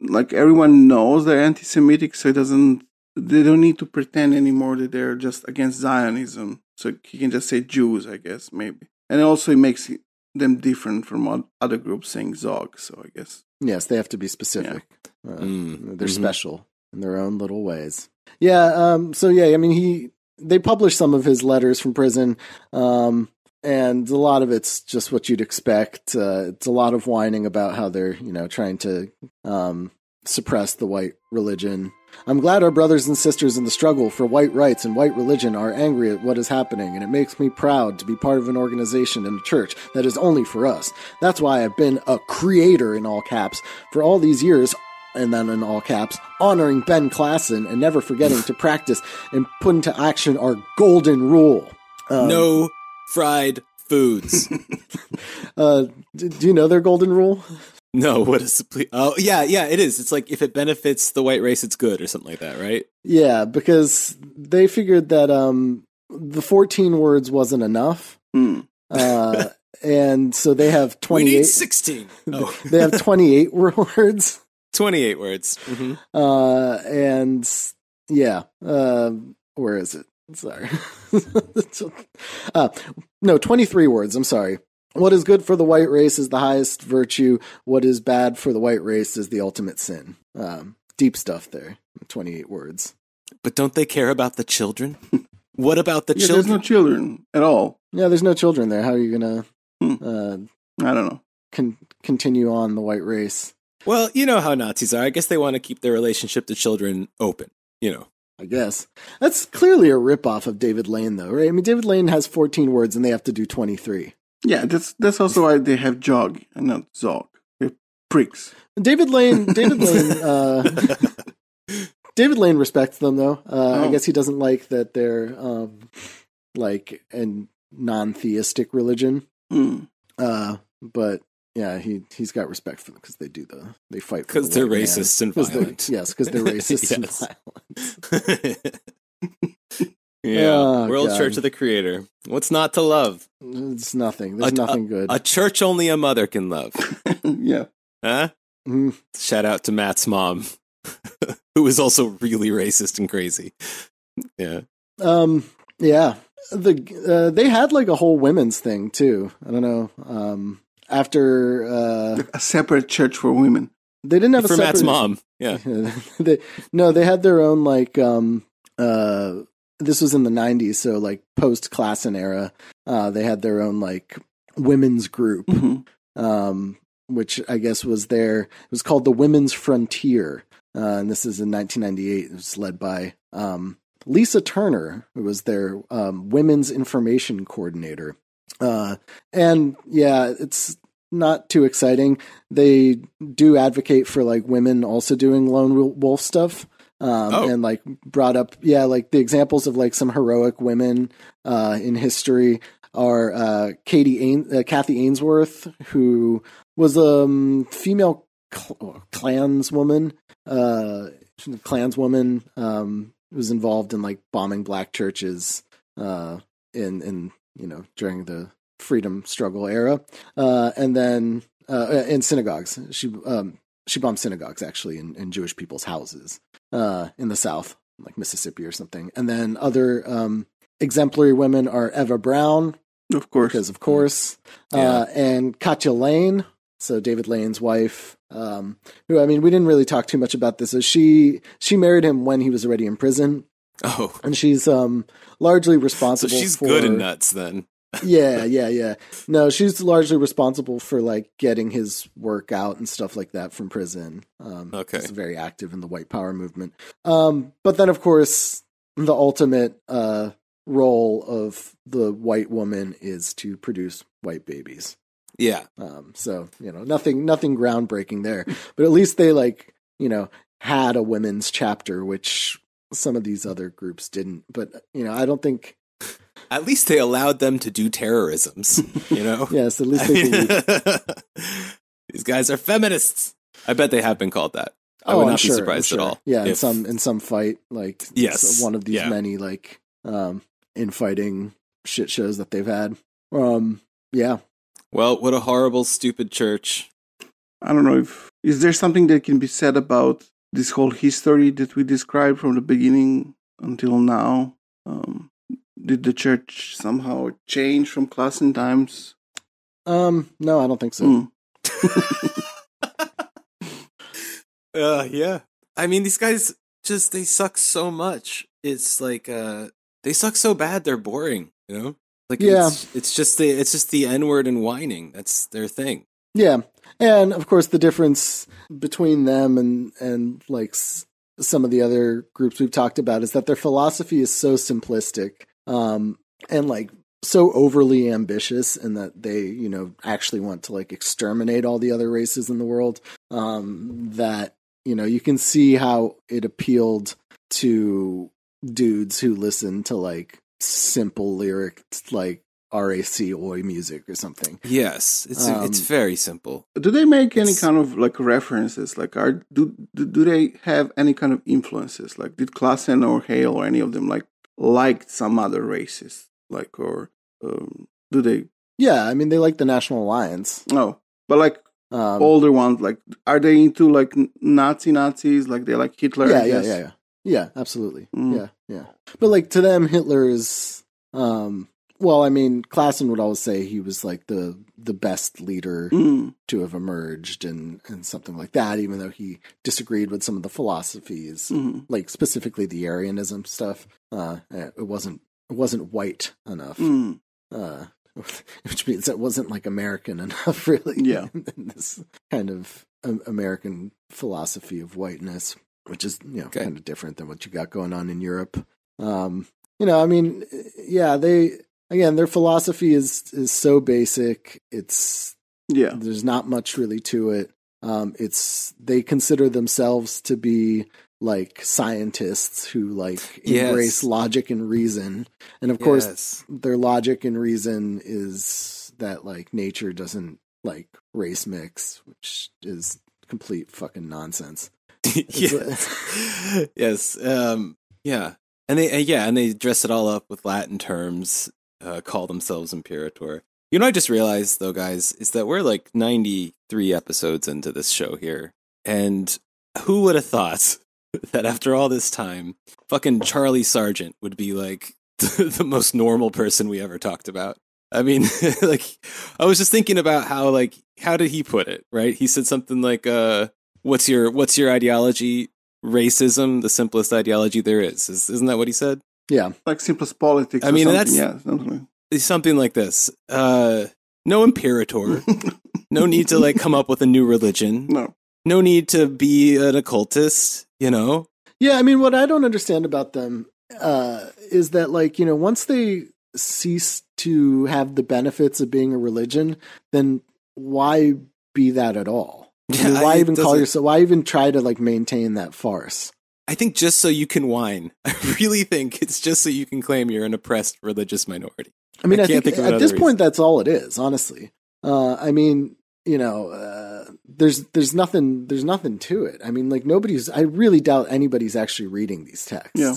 like everyone knows they're anti-Semitic, so it doesn't. They don't need to pretend anymore that they're just against Zionism. So he can just say Jews, I guess, maybe. And also, it makes them different from other groups saying Zog. So I guess. Yes, they have to be specific. Uh, Mm, They're mhm. special in their own little ways. Yeah. Um, so yeah, I mean, he they published some of his letters from prison, um, and a lot of it's just what you'd expect. Uh, it's a lot of whining about how they're you know trying to um, suppress the white religion. I'm glad our brothers and sisters in the struggle for white rights and white religion are angry at what is happening, and it makes me proud to be part of an organization and a church that is only for us. That's why I've been a creator in all caps for all these years, and then in all caps, honoring Ben Klassen and never forgetting to practice and put into action our golden rule. Um, no fried foods. Uh, d- do you know their golden rule? No, what is the ple- Oh, yeah, yeah, it is. It's like if it benefits the white race, it's good or something like that, right? Yeah, because they figured that um, the 14 words wasn't enough. Hmm. Uh, and so they have We need 28. 16. Oh, they have 28 words. 28 words. hmm Uh, and yeah, uh, where is it? Sorry. uh, no, 23 words. I'm sorry. What is good for the white race is the highest virtue. What is bad for the white race is the ultimate sin. Um, deep stuff there. 28 words. But don't they care about the children? what about the Yeah, there's no children at all. Yeah, there's no children there. How are you going Hmm. to uh, I don't know. con- continue on the white race? well, you know how Nazis are. I guess they want to keep their relationship to children open, you know. I guess. That's clearly a ripoff of David Lane, though, right? I mean, David Lane has 14 words and they have to do 23. Yeah, that's that's also why they have jog and not zog. They're pricks. David Lane, David Lane, uh, David Lane respects them though. Uh, I Oh. guess he doesn't like that they're um, like a non-theistic religion. Hmm. Uh, but yeah, he he's got respect for them because they do the they fight because the they're man. racist and violent. Yes, because they're racist and violent. yeah. Oh, World God. Church of the Creator. What's not to love? It's nothing. There's A- nothing good. A church only a mother can love. yeah. Huh? Mhm. Shout out to Matt's mom, who is also really racist and crazy. Yeah. Um, yeah, the uh, they had like a whole women's thing too. I don't know. Um, after uh, A separate church for women. they didn't have For a separate, Matt's mom. Yeah. they, no, they had their own like um uh this was in the 90s so like post Klassen era uh they had their own like women's group hmm um which I guess was their it was called the Women's Frontier uh, and this is in 1998 it was led by um Lisa Turner who was their um women's information coordinator uh and yeah it's not too exciting they do advocate for like women also doing lone wolf stuff um, Oh. and like brought up yeah like the examples of like some heroic women uh, in history are uh, Katie Ain- uh, Kathy Ainsworth who was a um, female cl- Klanswoman uh, Klanswoman um, was involved in like bombing black churches uh, in in you know during the freedom struggle era uh, and then uh, in synagogues. She um, she bombed synagogues actually in, in Jewish people's houses uh, in the South, like Mississippi or something. And then other um, exemplary women are Eva Braun, Of course. because of course, uh, and Katja Lane. So David Lane's wife, um, who I mean, we didn't really talk too much about this. So she she married him when he was already in prison, Oh. and she's um, largely So responsible. she's for, good and nuts then. Yeah, yeah, yeah. No, she's largely responsible for like getting his work out and stuff like that from prison. Um, Okay. he's very active in the white power movement. Um, but then, of course, the ultimate uh, role of the white woman is to produce white babies. Yeah. Um, so you know, nothing, nothing groundbreaking there. But at least they like, you know, had a women's chapter, which some of these other groups didn't. But you know, I don't think. At least they allowed them to do terrorisms, you know? Yes, at least they mean, these guys are feminists. I bet they have been called that. I Oh, would I'm not be sure, surprised I'm at all. Yeah, in some in some fight, like Yes, one of these yeah. many like um infighting shit shows that they've had. Um, yeah, Well, what a horrible, stupid church. I don't know if is there something that can be said about this whole history that we described from the beginning until now. Um, did the church somehow change from Klassen times? um, no, I don't think so. Hmm. Uh, yeah. I mean, these guys just they suck so much. It's like uh, they suck so bad. They're boring. You know. Like Yeah. it's, it's just the it's just the n word and whining. That's their thing. Yeah, and of course the difference between them and and like some of the other groups we've talked about is that their philosophy is so simplistic um and like so overly ambitious in that they you know actually want to like exterminate all the other races in the world um that you know you can see how it appealed to dudes who listen to like simple lyric like RAC oi music or something. Yes, it's it's Um, very simple. Do they make any It's- kind of like references? Like, are do, do do they have any kind of influences? Like, did Klassen or Hale or any of them like liked some other races? Like, or um, do they? Yeah, I mean they like the National Alliance. No, but like Um, older ones, like, are they into like Nazi Nazis? Like they like Hitler? yeah, yeah, yeah, yeah, yeah, absolutely. Mm. Yeah, yeah. But like to them, Hitler is. Um, well, I mean, Klassen would always say he was like the the best leader Mm, to have emerged, and and something like that. Even though he disagreed with some of the philosophies, mm, like specifically the Aryanism stuff. Uh, it wasn't it wasn't white enough. mm. uh, which means it wasn't like American enough, really. Yeah. this kind of um, American philosophy of whiteness, which is you know Okay. kind of different than what you got going on in Europe. Um, you know, I mean, yeah, they again, their philosophy is is so basic. It's Yeah. there's not much really to it. Um, it's they consider themselves to be like scientists who like Yes. embrace logic and reason, and of course their logic and reason is that like nature doesn't like race mix, which is complete fucking nonsense. yes. yes. Um, yeah. And they, uh, yeah, and they dress it all up with Latin terms, uh, call themselves Imperator. You know, I just realized though, guys, is that we're like 93 episodes into this show here. And who would have thought that after all this time, fucking Charlie Sargent would be like the most normal person we ever talked about? I mean, like, I was just thinking about how, like, how did he put it, right? He said something like, uh, what's your what's your ideology racism the simplest ideology there is, is isn't that what he said Yeah, Like simplest politics. I or mean, something. that's- yeah, something. It's something like this uh no imperator no need to like come up with a new religion no. no need to be an occultist you know yeah. I mean, what I don't understand about them uh, is that like you know once they cease to have the benefits of being a religion, then why be that at all? I mean, Yeah, why it even call yourself? Why even try to like maintain that farce? I think just so you can whine i really think it's just so you can claim you're an oppressed religious minority I mean, I I, can't think, think at this reason. point that's all it is. Honestly, uh, I mean, you know, uh, there's there's nothing there's nothing to it. I mean, like nobody's. I really doubt anybody's actually reading these texts. Yeah.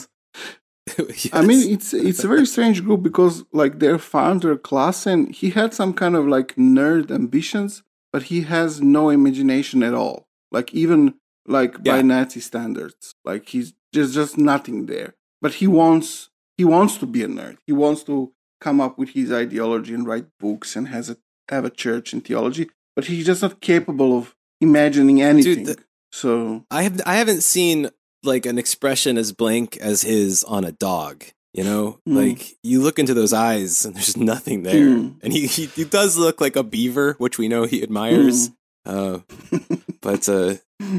Yes. I mean, it's it's a very strange group because like their founder Klassen, he had some kind of like nerd ambitions, but he has no imagination at all. Like even like by Nazi standards, like he's just just nothing there. But he wants he wants to be a nerd. He wants to come up with his ideology and write books and has a have a church and theology. But he's just not capable of imagining anything. the- so I have I haven't seen like an expression as blank as his on a dog. You know, Mm. like you look into those eyes and there's nothing there, Mm. and he, he he does look like a beaver, which we know he admires. Uh, but uh,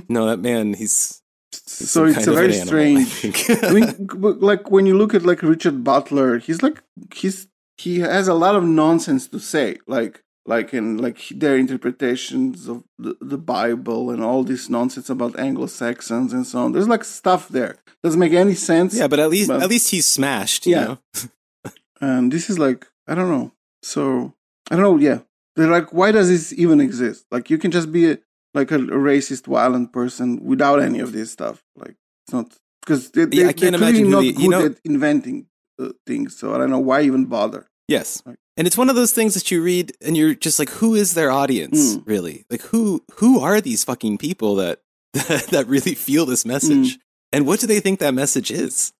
no, that man, he's, he's so it's a very an animal, strange. I mean, like when you look at like Richard Butler, he's like he's he has a lot of nonsense to say, like like in like their interpretations of the, the Bible and all this nonsense about Anglo Saxons and so on. There's like stuff there doesn't make any sense. yeah, but at least But- at least he's smashed. You Yeah. know? and this is like I don't know. So I don't know. Yeah, they're like, why does this even exist? Like you can just be a, like a, a racist, violent person without any of this stuff. Like it's not because they, they, Yeah, I they're can't clearly imagine not the- good you know- at inventing uh, things. So I don't know why even bother. Yes. Right. And it's one of those things that you read and you're just like, who is their audience, Mm. really? Like who who are these fucking people that that really feel this message? And what do they think that message is?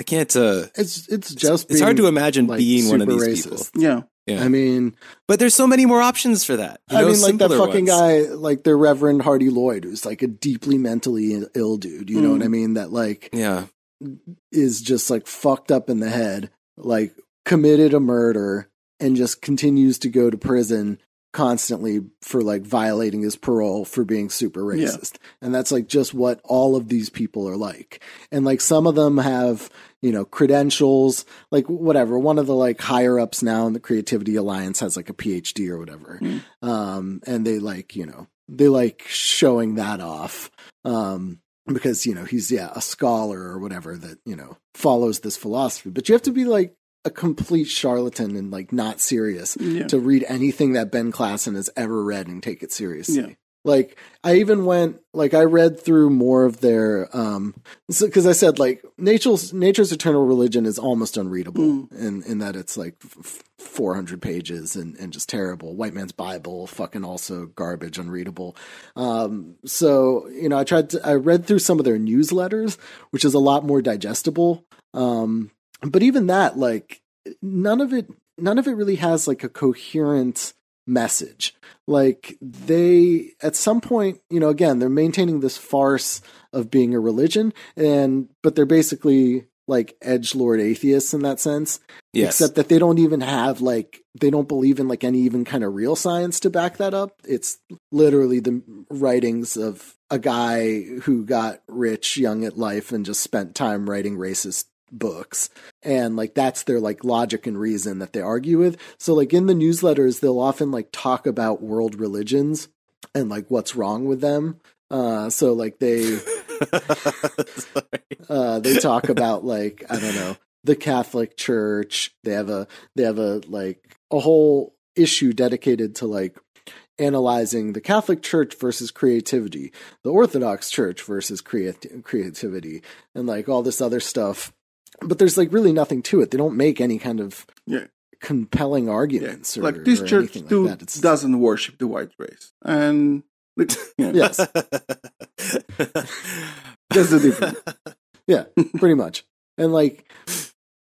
I can't uh it's it's it's- just it's, hard to imagine like, being one of these racist. people. Yeah, Yeah. I mean, but there's so many more options for that. You I know, mean, like that fucking ones. guy, like the Reverend Hardy Lloyd, who's like a deeply mentally ill dude. You know Mm. what I mean? That like Yeah. is just like fucked up in the head, like committed a murder and just continues to go to prison constantly for like violating his parole for being super Yeah. racist. And that's like just what all of these people are like. And like some of them have, you know, credentials, like whatever. One of the like higher ups now in the Creativity Alliance has like a PhD or whatever. Mm. Um, and they like, you know, they like showing that off. Um, because, you know, he's, yeah, a scholar or whatever that, you know, follows this philosophy. But you have to be like, a complete charlatan and like not serious Yeah. to read anything that Ben Klassen has ever read and take it seriously. Yeah. Like I even went like I read through more of their um because I said like nature's nature's eternal religion is almost unreadable in in that it's like f- 400 pages and and just terrible. White Man's Bible fucking also garbage unreadable. Um so you know I tried to I read through some of their newsletters which is a lot more digestible. Um but even that like none of it none of it really has like a coherent message like they at some point you know again they're maintaining this farce of being a religion and but they're basically like edge lord atheists in that sense Yes. except that they don't even have like they don't believe in like any even kind of real science to back that up it's literally the writings of a guy who got rich young at life and just spent time writing racist books and like that's their like logic and reason that they argue with. So like in the newsletters they'll often like talk about world religions and like what's wrong with them. Uh so like they uh they talk about like i don't know the catholic church. They have a they have a like a whole issue dedicated to like analyzing the catholic church versus creativity the orthodox church versus creat- creativity and like all this other stuff but there's like really nothing to it they don't make any kind of Yeah. compelling Yeah. arguments or, Like this church too like. Doesn't worship the white race, and like, yeah, yes that's the difference. Yeah, pretty much. And like,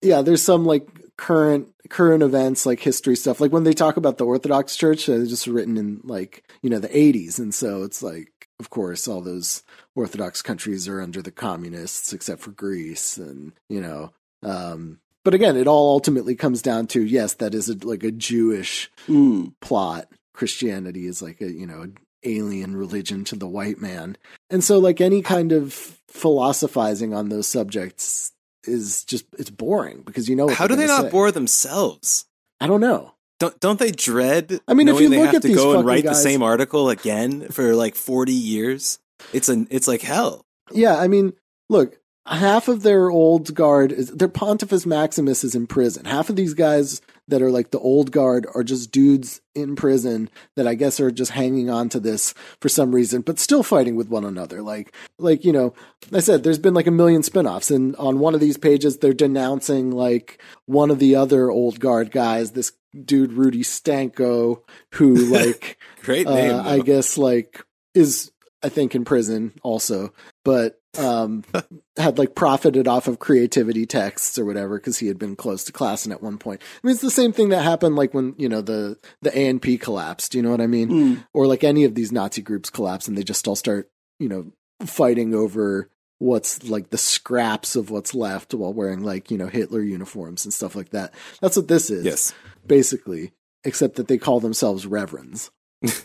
yeah, there's some like current current events like history stuff. Like when they talk about the Orthodox Church, uh, it's just written in like you know the 80s, and so it's like, of course, all those Orthodox countries are under the communists except for Greece, and you know. Um, but again, it all ultimately comes down to yes, that is a, like a Jewish Mm. plot. Christianity is like a you know alien religion to the white man, and so like any kind of philosophizing on those subjects is just it's boring because you know How do they not say. bore themselves? I don't know. Don't don't they dread? I mean, if you they look have at to these go and write the same article again for like forty years. It's an it's like hell. Yeah, I mean, look, half of their old guard is their Pontifex Maximus is in prison. Half of these guys that are like the old guard are just dudes in prison that I guess are just hanging on to this for some reason, but still fighting with one another. Like, like you know, I said there's been like a million spin-offs, and on one of these pages they're denouncing like one of the other old guard guys, this dude Rudy Stanko, who like Great name. uh, I guess like is I think in prison also, but um had like profited off of creativity texts or whatever because he had been close to Klassen at one point. I mean, it's the same thing that happened like when you know the the ANP collapsed. You know what I mean? Mm. Or like any of these Nazi groups collapse and they just all start you know fighting over what's like the scraps of what's left while wearing like you know Hitler uniforms and stuff like that. That's what this is yes. basically, except that they call themselves reverends. you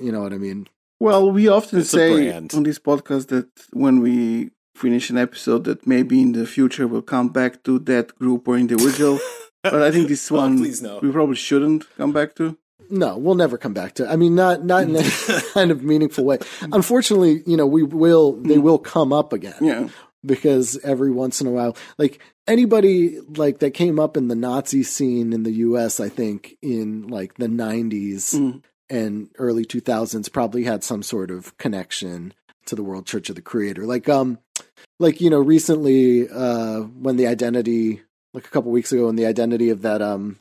know what I mean? Well, we often It's say on this podcast that when we finish an episode, that maybe in the future we'll come back to that group or individual. but I think this Oh, one please no. we probably shouldn't come back to. No, we'll never come back to. I mean, not not in any kind of meaningful way. Unfortunately, you know, we will. They will come up again Yeah, because every once in a while, like anybody like that came up in the Nazi scene in the U.S., I think in like the '90s Mm. And early 2000s, probably had some sort of connection to the World Church of the Creator. Like, um, like you know, recently, uh, when the identity, like a couple weeks ago, when the identity of that, um,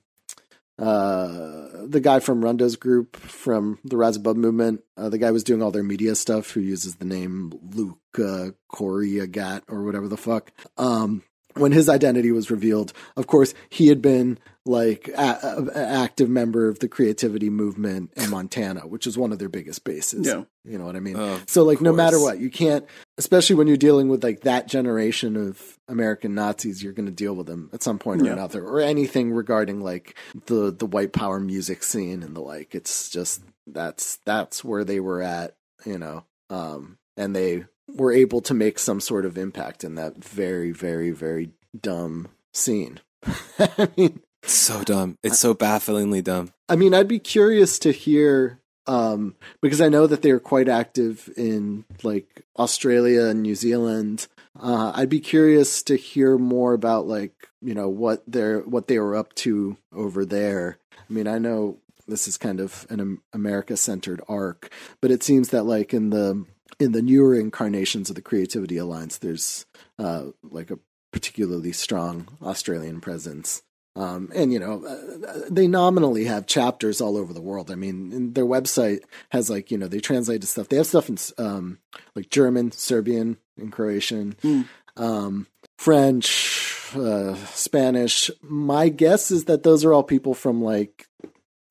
uh, the guy from Rundo's group from the Rise Above movement, uh, the guy was doing all their media stuff who uses the name Luke uh, Corey Gat or whatever the fuck. Um, when his identity was revealed, of course, he had been like an active member of the creativity movement in Montana, which is one of their biggest bases. Yeah. You know what I mean? Of so like no matter what, you can't especially when you're dealing with like that generation of American Nazis, you're going to deal with them at some point or Yeah. another or anything regarding like the the white power music scene and the like. It's just that's that's where they were at, you know. Um and they were able to make some sort of impact in that very very very dumb scene. I mean, It's so dumb. It's so bafflingly dumb. I mean, I'd be curious to hear um, because I know that they are quite active in like Australia and New Zealand. Uh, I'd be curious to hear more about like you know what they're what they were up to over there. I mean, I know this is kind of an America centered arc, but it seems that like in the in the newer incarnations of the Creativity Alliance, there's uh, like a particularly strong Australian presence. Um, and you know, uh, they nominally have chapters all over the world. I mean, their website has like you know they translated stuff. They have stuff in um, like German, Serbian, and Croatian, Mm. um, French, uh, Spanish. My guess is that those are all people from like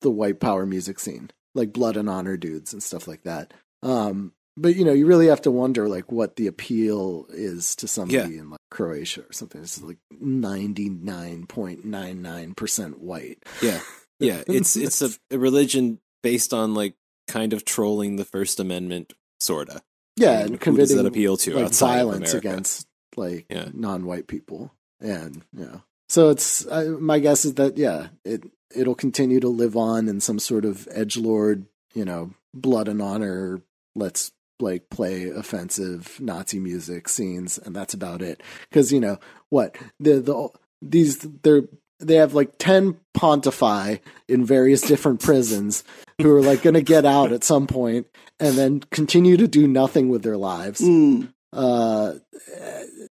the white power music scene, like Blood and Honor dudes and stuff like that. Um, but you know, you really have to wonder like what the appeal is to somebody in like Croatia or something. It's like ninety nine point nine nine percent white. Yeah, yeah. It's it's a, a religion based on like kind of trolling the First Amendment, sorta. Yeah, mean, and who does that appeal to like violence against like Yeah. non-white people, and yeah. So it's I, my guess is that yeah, it it'll continue to live on in some sort of edge lord, you know, blood and honor. Let's like play offensive Nazi music scenes, and that's about it. Because you know what the the these they're they have like 10 pontifi in various different prisons who are like going to get out at some point and then continue to do nothing with their lives. Mm. Uh,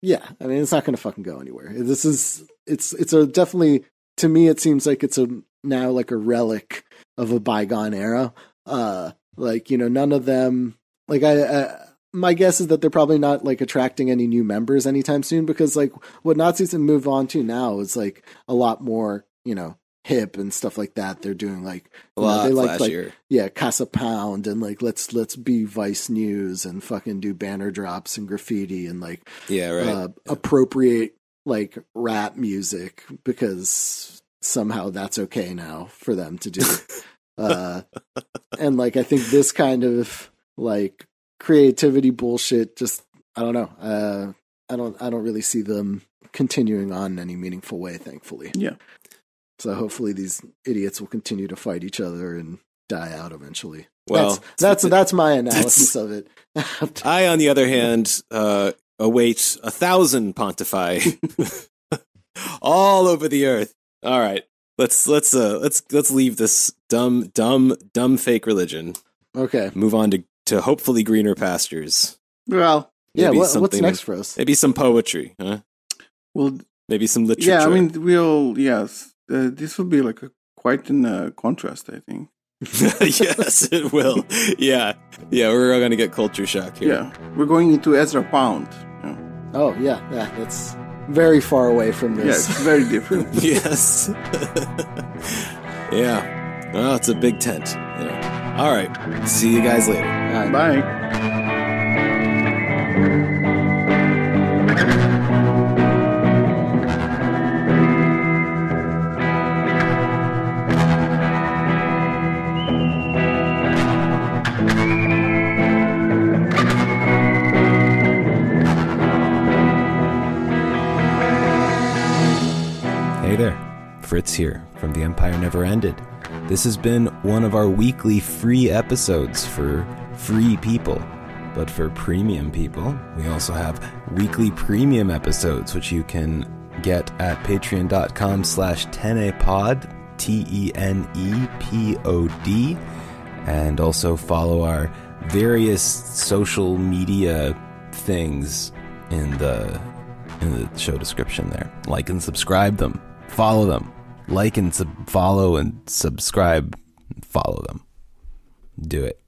yeah, I mean, it's not going to fucking go anywhere. This is, it's, it's a definitely, to me, it seems like it's a now like a relic of a bygone era. Uh, like, you know, none of them, like, I, I my guess is that they're probably not like attracting any new members anytime soon because like what Nazis have moved on to now is like a lot more, you know, hip and stuff like that. They're doing like A you know, lot they like like yeah, Casa Pound and like let's let's be Vice News and fucking do banner drops and graffiti and like yeah, right. uh, appropriate like rap music because somehow that's okay now for them to do. uh, and like I think this kind of like creativity bullshit just I don't know. Uh, I don't I don't really see them continuing on in any meaningful way. Thankfully, Yeah. so hopefully these idiots will continue to fight each other and die out eventually. Well, that's that's, that's my analysis of it. I, on the other hand, uh, await a thousand pontify all over the earth. All right, let's let's uh let's let's leave this dumb dumb dumb fake religion. okay, Move on to to hopefully greener pastures. Well, yeah. Maybe What, what's next for us? Maybe some poetry, huh? well, Maybe some literature. yeah. I mean, we'll yes. Uh, this will be like a quite an uh, contrast, I think. yes, it will. Yeah, yeah. We're gonna get culture shock here. Yeah, we're going into Ezra Pound. Yeah, Oh yeah, yeah. That's very far away from this. yeah this. it's very different. Yes. yeah. Well, it's a big tent. Yeah. All right. See you guys later. All right. Bye. Hey there, Fritz here from The Empire Never Ended. This has been one of our weekly free episodes for free people. But for premium people, we also have weekly premium episodes, which you can get at patreon.com slash tenepod, T-E-N-E-P-O-D, and also follow our various social media things in the in the show description there. Like and subscribe them. Follow them. Like and sub- follow and subscribe. Follow them. Do it.